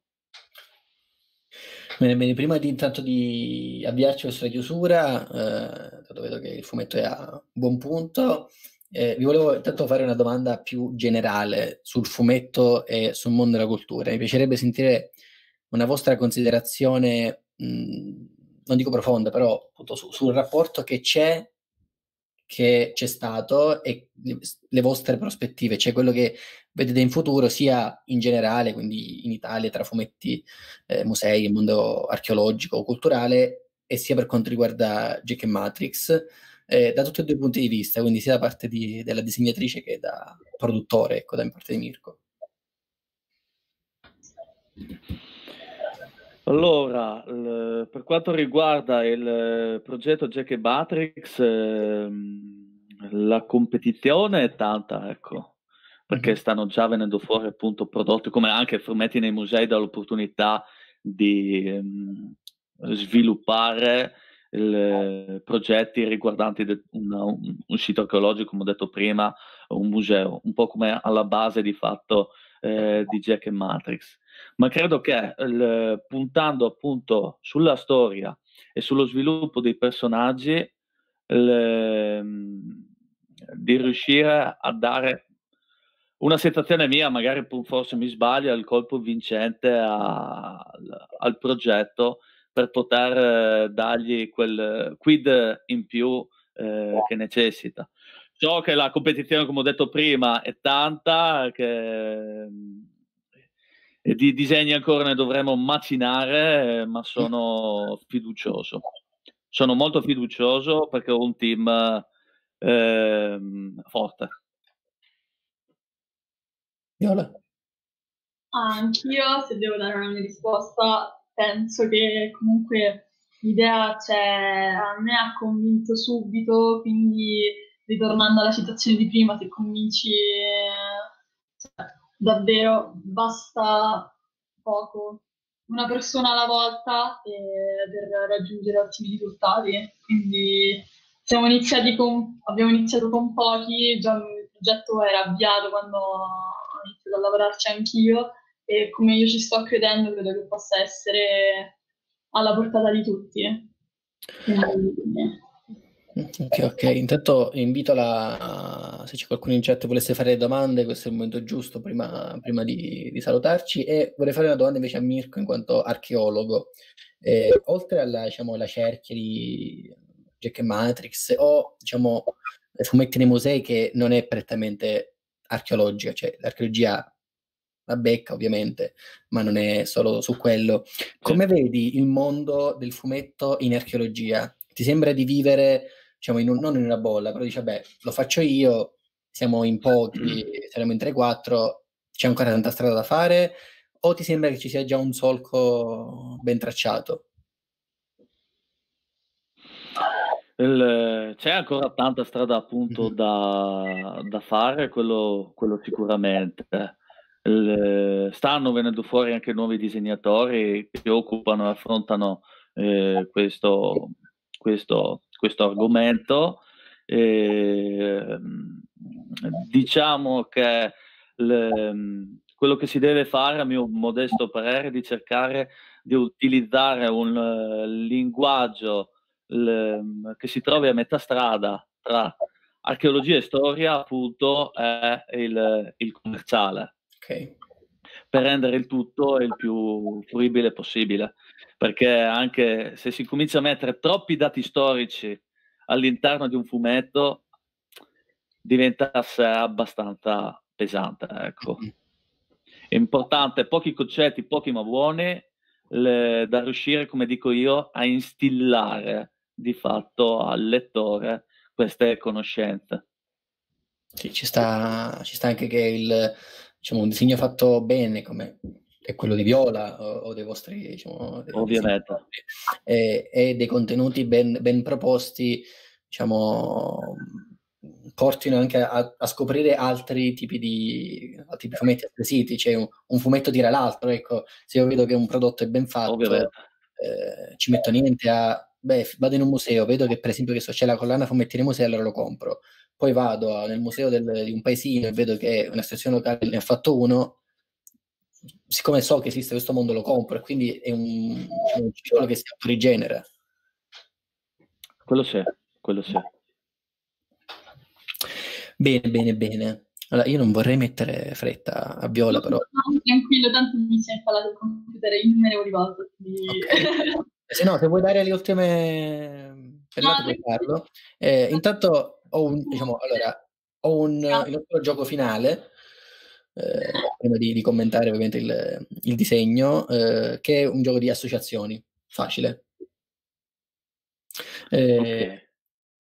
Bene, bene, prima di, intanto di avviarci verso la chiusura, eh, vedo che il fumetto è a buon punto, eh, vi volevo intanto fare una domanda più generale sul fumetto e sul mondo della cultura. Mi piacerebbe sentire una vostra considerazione, mh, non dico profonda, però appunto su, sul rapporto che c'è, che c'è stato e le, le vostre prospettive, cioè quello che vedete in futuro sia in generale, quindi in Italia, tra fumetti, eh, musei, mondo archeologico, culturale, e sia per quanto riguarda e Matrix eh, da tutti e due i punti di vista, quindi sia da parte di, della disegnatrice che da produttore, ecco, da parte di Mirko. Allora, l- per quanto riguarda il progetto Jack e Matrix, ehm, la competizione è tanta, ecco, perché mm-hmm. stanno già venendo fuori appunto prodotti come anche fumetti nei musei dall'opportunità di ehm, sviluppare il, progetti riguardanti de, un, un, sito archeologico, come ho detto prima, un museo, un po' come alla base di fatto eh, di Jack e Matrix. Ma credo che il, puntando appunto sulla storia e sullo sviluppo dei personaggi, il, di riuscire a dare una sensazione mia, magari forse mi sbaglio, il colpo vincente a, al, al progetto per poter eh, dargli quel quid in più eh, che necessita. So che la competizione, come ho detto prima, è tanta, che e di disegni ancora ne dovremo macinare, ma sono fiducioso. Sono molto fiducioso perché ho un team eh, forte. Viola? Anch'io, se devo dare una mia risposta, penso che comunque l'idea c'è, a me ha convinto subito, quindi ritornando alla citazione di prima, se convinci cioè, davvero basta poco, una persona alla volta eh, per raggiungere ottimi risultati. Quindi siamo iniziati con, abbiamo iniziato con pochi, già il progetto era avviato quando ho iniziato a lavorarci anch'io e come io ci sto credendo credo che possa essere alla portata di tutti. Quindi, Ok, ok. Intanto invito la, se c'è qualcuno in chat che volesse fare domande, questo è il momento giusto prima, prima di, di, salutarci. E vorrei fare una domanda invece a Mirko in quanto archeologo. Eh, oltre alla, diciamo, alla cerchia di Jack Matrix o diciamo fumetti nei musei che non è prettamente archeologica, cioè l'archeologia la becca ovviamente, ma non è solo su quello. Come vedi il mondo del fumetto in archeologia? Ti sembra di vivere, diciamo, in un, non in una bolla, però dici, vabbè, lo faccio io, siamo in pochi, <clears throat> saremo in 3-4, c'è ancora tanta strada da fare, o ti sembra che ci sia già un solco ben tracciato? Il, c'è ancora tanta strada appunto da, da, fare, quello, quello sicuramente. Il, stanno venendo fuori anche nuovi disegnatori che occupano e affrontano eh, questo, questo, questo, argomento. E, diciamo che le, quello che si deve fare, a mio modesto parere, è di cercare di utilizzare un uh, linguaggio l, che si trovi a metà strada tra archeologia e storia, appunto, è il, il commerciale. Okay. Per rendere il tutto il più fruibile possibile. Perché anche se si comincia a mettere troppi dati storici all'interno di un fumetto, diventa abbastanza pesante. Ecco. È importante, pochi concetti, pochi ma buoni, le, da riuscire, come dico io, a instillare di fatto al lettore queste conoscenze. Sì, ci sta, ci sta anche che il, diciamo, un disegno fatto bene, come è quello di Viola o, o dei vostri, diciamo, dei ovviamente, e, e, dei contenuti ben, ben proposti, diciamo, portino anche a, a, scoprire altri tipi di, altri fumetti acquisiti, cioè un, un, fumetto tira l'altro, ecco, se io vedo che un prodotto è ben fatto, eh, ci metto niente a beh, vado in un museo, vedo che per esempio che so, c'è la collana fumetti nei musei, allora lo compro. Poi vado nel museo del, di un paesino e vedo che una stazione locale ne ha fatto uno, siccome so che esiste questo mondo lo compro e quindi è un, un ciclo che si autorigenera. Quello sì, quello sì. Bene, bene, bene. Allora, io non vorrei mettere fretta a Viola, però... No, tranquillo, tanto mi si è installato il computer innumerevoli volte. Quindi... Okay. Se no, se vuoi dare le ultime pellate, puoi farlo. Eh, intanto ho un, diciamo, allora, ho un, il nostro gioco finale, eh, prima di, di, commentare ovviamente il, il disegno, eh, che è un gioco di associazioni, facile. Eh, okay.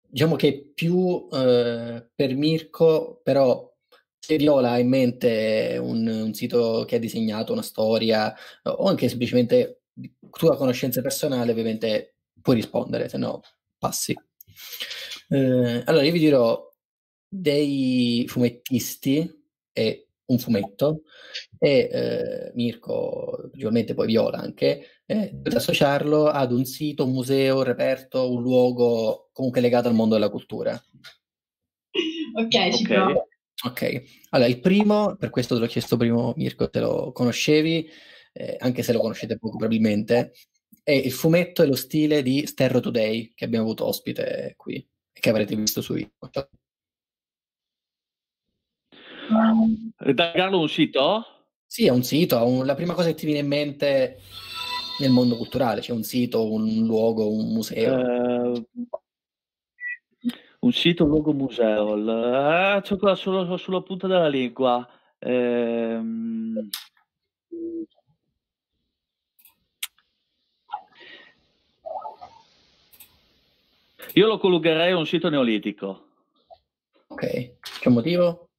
Diciamo che più eh, per Mirko, però se Viola ha in mente un, un, sito che ha disegnato una storia o anche semplicemente tua conoscenza personale ovviamente puoi rispondere, se no passi. Eh, allora io vi dirò dei fumettisti e un fumetto e eh, Mirko, principalmente poi Viola anche, eh, dovete associarlo ad un sito, un museo, un reperto, un luogo comunque legato al mondo della cultura. Ok, ci provo. Ok, allora il primo, per questo te l'ho chiesto prima Mirko, te lo conoscevi, eh, anche se lo conoscete poco probabilmente, è il fumetto e lo stile di Sterro Today che abbiamo avuto ospite qui che avrete visto su YouTube. Redagarlo un sito? Sì, è un sito, un, la prima cosa che ti viene in mente nel mondo culturale, c'è un sito, un luogo, un museo. Uh, un sito, un luogo, un museo. Uh, c'è qua solo, sulla punta della lingua. Uh, Io lo collegherei a un sito neolitico. Ok, c'è un motivo?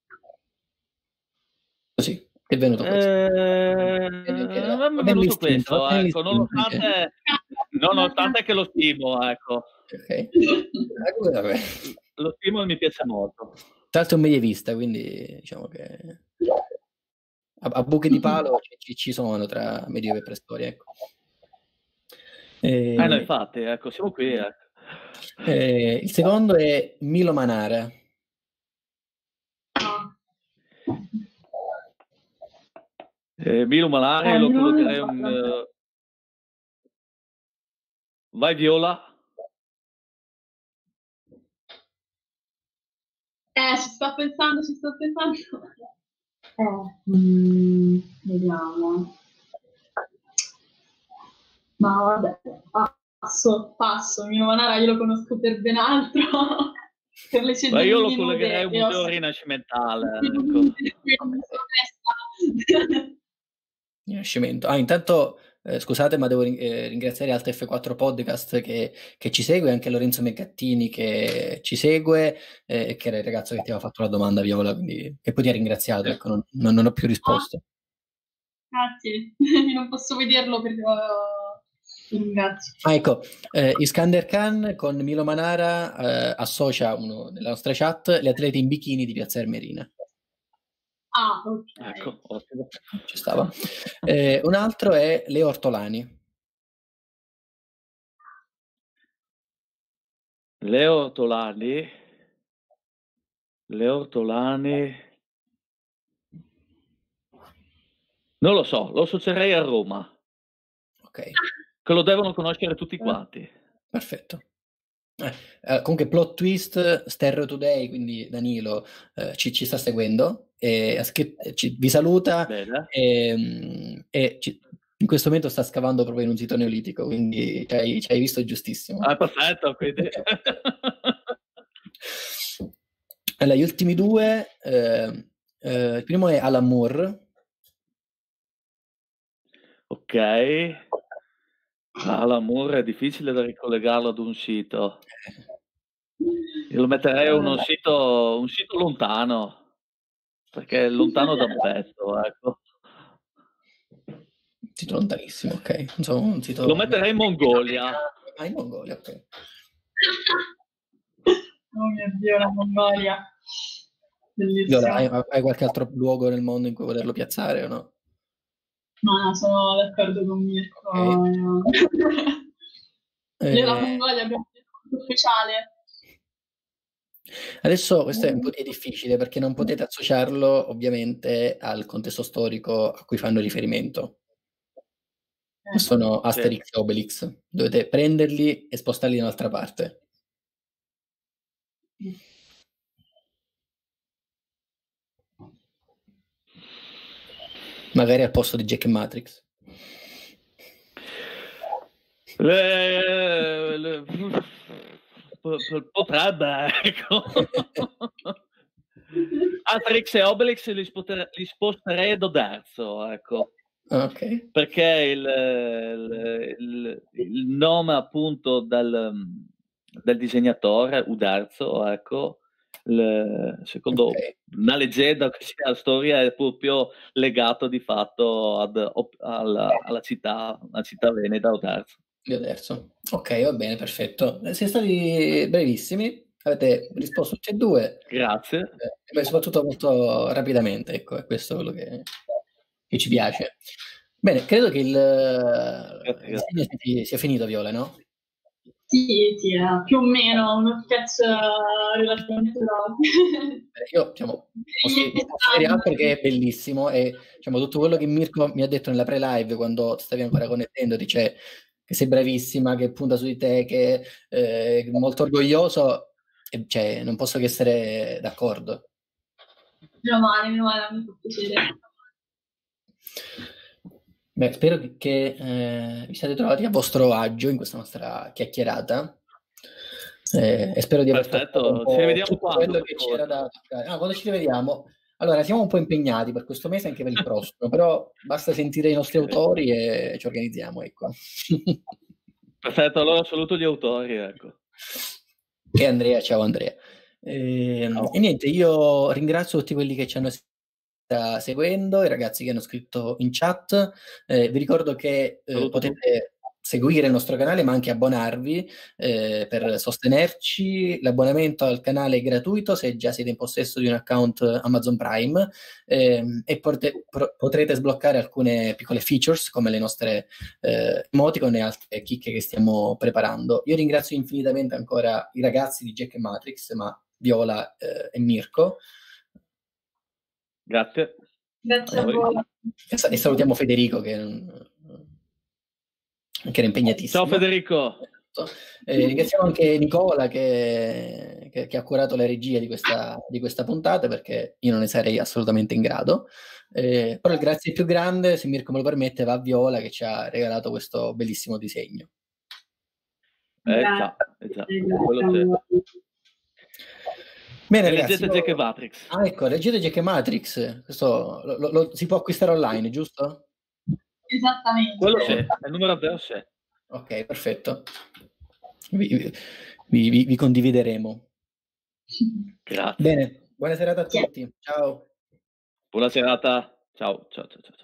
Così, è venuto questo. Eh, è venuto questo, ecco, nonostante, nonostante che lo stimo, ecco. Okay. lo stimo mi piace molto. Tra l'altro è un medievista, quindi diciamo che a, a buche di palo ci, ci, sono tra medioevo e preistoria, ecco. E... Eh no, infatti, ecco, siamo qui, ecco. Eh, il secondo è Milo Manare. Eh, Milo Manare eh, lo collocherei un... Uh... Vai Viola. Eh, ci sto pensando, ci sto pensando. Eh, mm, vediamo. Ma vabbè, ah, passo, passo, Mino Manara io lo conosco per ben altro. <laughs> per le Ma io lo collegherei a un museo rinascimentale. <laughs> Ecco. Rinascimento. Ah, intanto eh, scusate, ma devo eh, ringraziare Alt F4 Podcast che, che, ci segue, anche Lorenzo Megattini che ci segue, eh, che era il ragazzo che ti aveva fatto la domanda, Viola, quindi che poi ti ha ringraziato, ecco, non, non, non ho più risposto. Grazie, <laughs> non posso vederlo perché ringrazio. Ah, ecco, eh, Iskander Khan con Milo Manara eh, associa uno nella nostra chat le atlete in bikini di Piazza Ermerina. Ah, ok. Ecco, ottimo. Ci stava. Eh, un altro è Leo Ortolani. Leo Ortolani. Leo Ortolani. Non lo so, lo associerei a Roma, Ok, <laughs> che lo devono conoscere tutti quanti. perfetto. Eh, eh, comunque, plot twist, Stereo Today, quindi Danilo eh, ci, ci sta seguendo, e scritto- ci- vi saluta e, mm, e ci- in questo momento sta scavando proprio in un sito neolitico, quindi ci hai, ci hai visto giustissimo. Ah, perfetto, quindi... <laughs> Allora, gli ultimi due, eh, eh, il primo è Alan Moore, ok. Ah, l'amore è difficile da ricollegarlo ad un sito. Io lo metterei a uno sito, un sito lontano, perché è lontano da un <laughs> pezzo, ecco. un sito lontanissimo, ok. Insomma, un sito... Lo metterei in Mongolia. Ah, in Mongolia, ok. <laughs> Oh mio Dio, la Mongolia. Bellissimo. Viola, hai, hai qualche altro luogo nel mondo in cui volerlo piazzare o no? No, no, sono d'accordo con Mirko. Eh, <laughs> Io la Mongolia abbiamo speciale. Adesso questo è un po' di- difficile perché non potete associarlo ovviamente al contesto storico a cui fanno riferimento. Eh, Sono Asterix e Obelix. Dovete prenderli e spostarli in un'altra parte. Magari al posto di Jack e Matrix. Le- le- po- po- potrebbe, ecco. Asterix e Obelix li, sposter- li sposterei ad Oderzo, ecco. Ah, Ok. perché il, il- il- nome appunto del, del disegnatore Uderzo, ecco, il- secondo Ok. una leggenda che sia la storia è proprio legato di fatto ad- op- alla, alla città, la città veneta Uderzo. Di Oderzo. Ok, va bene, perfetto. Eh, Siete stati brevissimi. Avete risposto tutti e due. Grazie. Eh, e soprattutto molto rapidamente, ecco, è questo quello che, che ci piace. Bene, credo che il, Grazie, il segno sia finito, Viola, no? Sì, sì, è più o meno uno sketch eh, relativamente. Eh, Io diciamo, posso, posso altro che è bellissimo e diciamo, tutto quello che Mirko mi ha detto nella pre-live quando stavi ancora connettendo, dice che sei bravissima, che punta su di te, che eh, è molto orgoglioso, e, cioè, non posso che essere d'accordo. Meno male, meno male, mi fa piacere. Beh, spero che, che, eh, vi siate trovati a vostro agio in questa nostra chiacchierata. Eh, e spero di aver Perfetto, un po' ci rivediamo quando, quello che c'era da toccare. Ah, quando ci rivediamo? Allora, siamo un po' impegnati per questo mese e anche per il <laughs> prossimo, però basta sentire i nostri autori e ci organizziamo, ecco. <laughs> Perfetto, allora saluto gli autori, ecco. E Andrea, ciao Andrea. E, Ciao. e niente, io ringrazio tutti quelli che ci hanno sta seguendo, i ragazzi che hanno scritto in chat. Eh, vi ricordo che eh, potete seguire il nostro canale, ma anche abbonarvi eh, per sostenerci. L'abbonamento al canale è gratuito se già siete in possesso di un account Amazon Prime ehm, e porte- pro- potrete sbloccare alcune piccole features come le nostre eh, emoticon e altre chicche che stiamo preparando. Io ringrazio infinitamente ancora i ragazzi di Jack e Matrix, ma Viola eh, e Mirko. Grazie. Grazie a Voi. E, sa- e salutiamo Federico che, che era impegnatissimo. Ciao Federico. Eh, ringraziamo anche Nicola che, che- che ha curato la regia di questa, di questa puntata perché io non ne sarei assolutamente in grado. Eh, però il grazie più grande, se Mirko me lo permette, va a Viola che ci ha regalato questo bellissimo disegno. Eh Grazie. già, eh già. Grazie Quello a c'è. voi. Bene, leggete Jack e Matrix. Ah, ecco, leggete Jack Matrix, questo lo, lo- lo- si può acquistare online, giusto? Esattamente. Quello c'è, è il numero zero c'è. Ok, perfetto. Vi, vi- vi- vi condivideremo. Grazie. Bene, buona serata a tutti. Ciao. Buona serata. Ciao, ciao, ciao, ciao. ciao.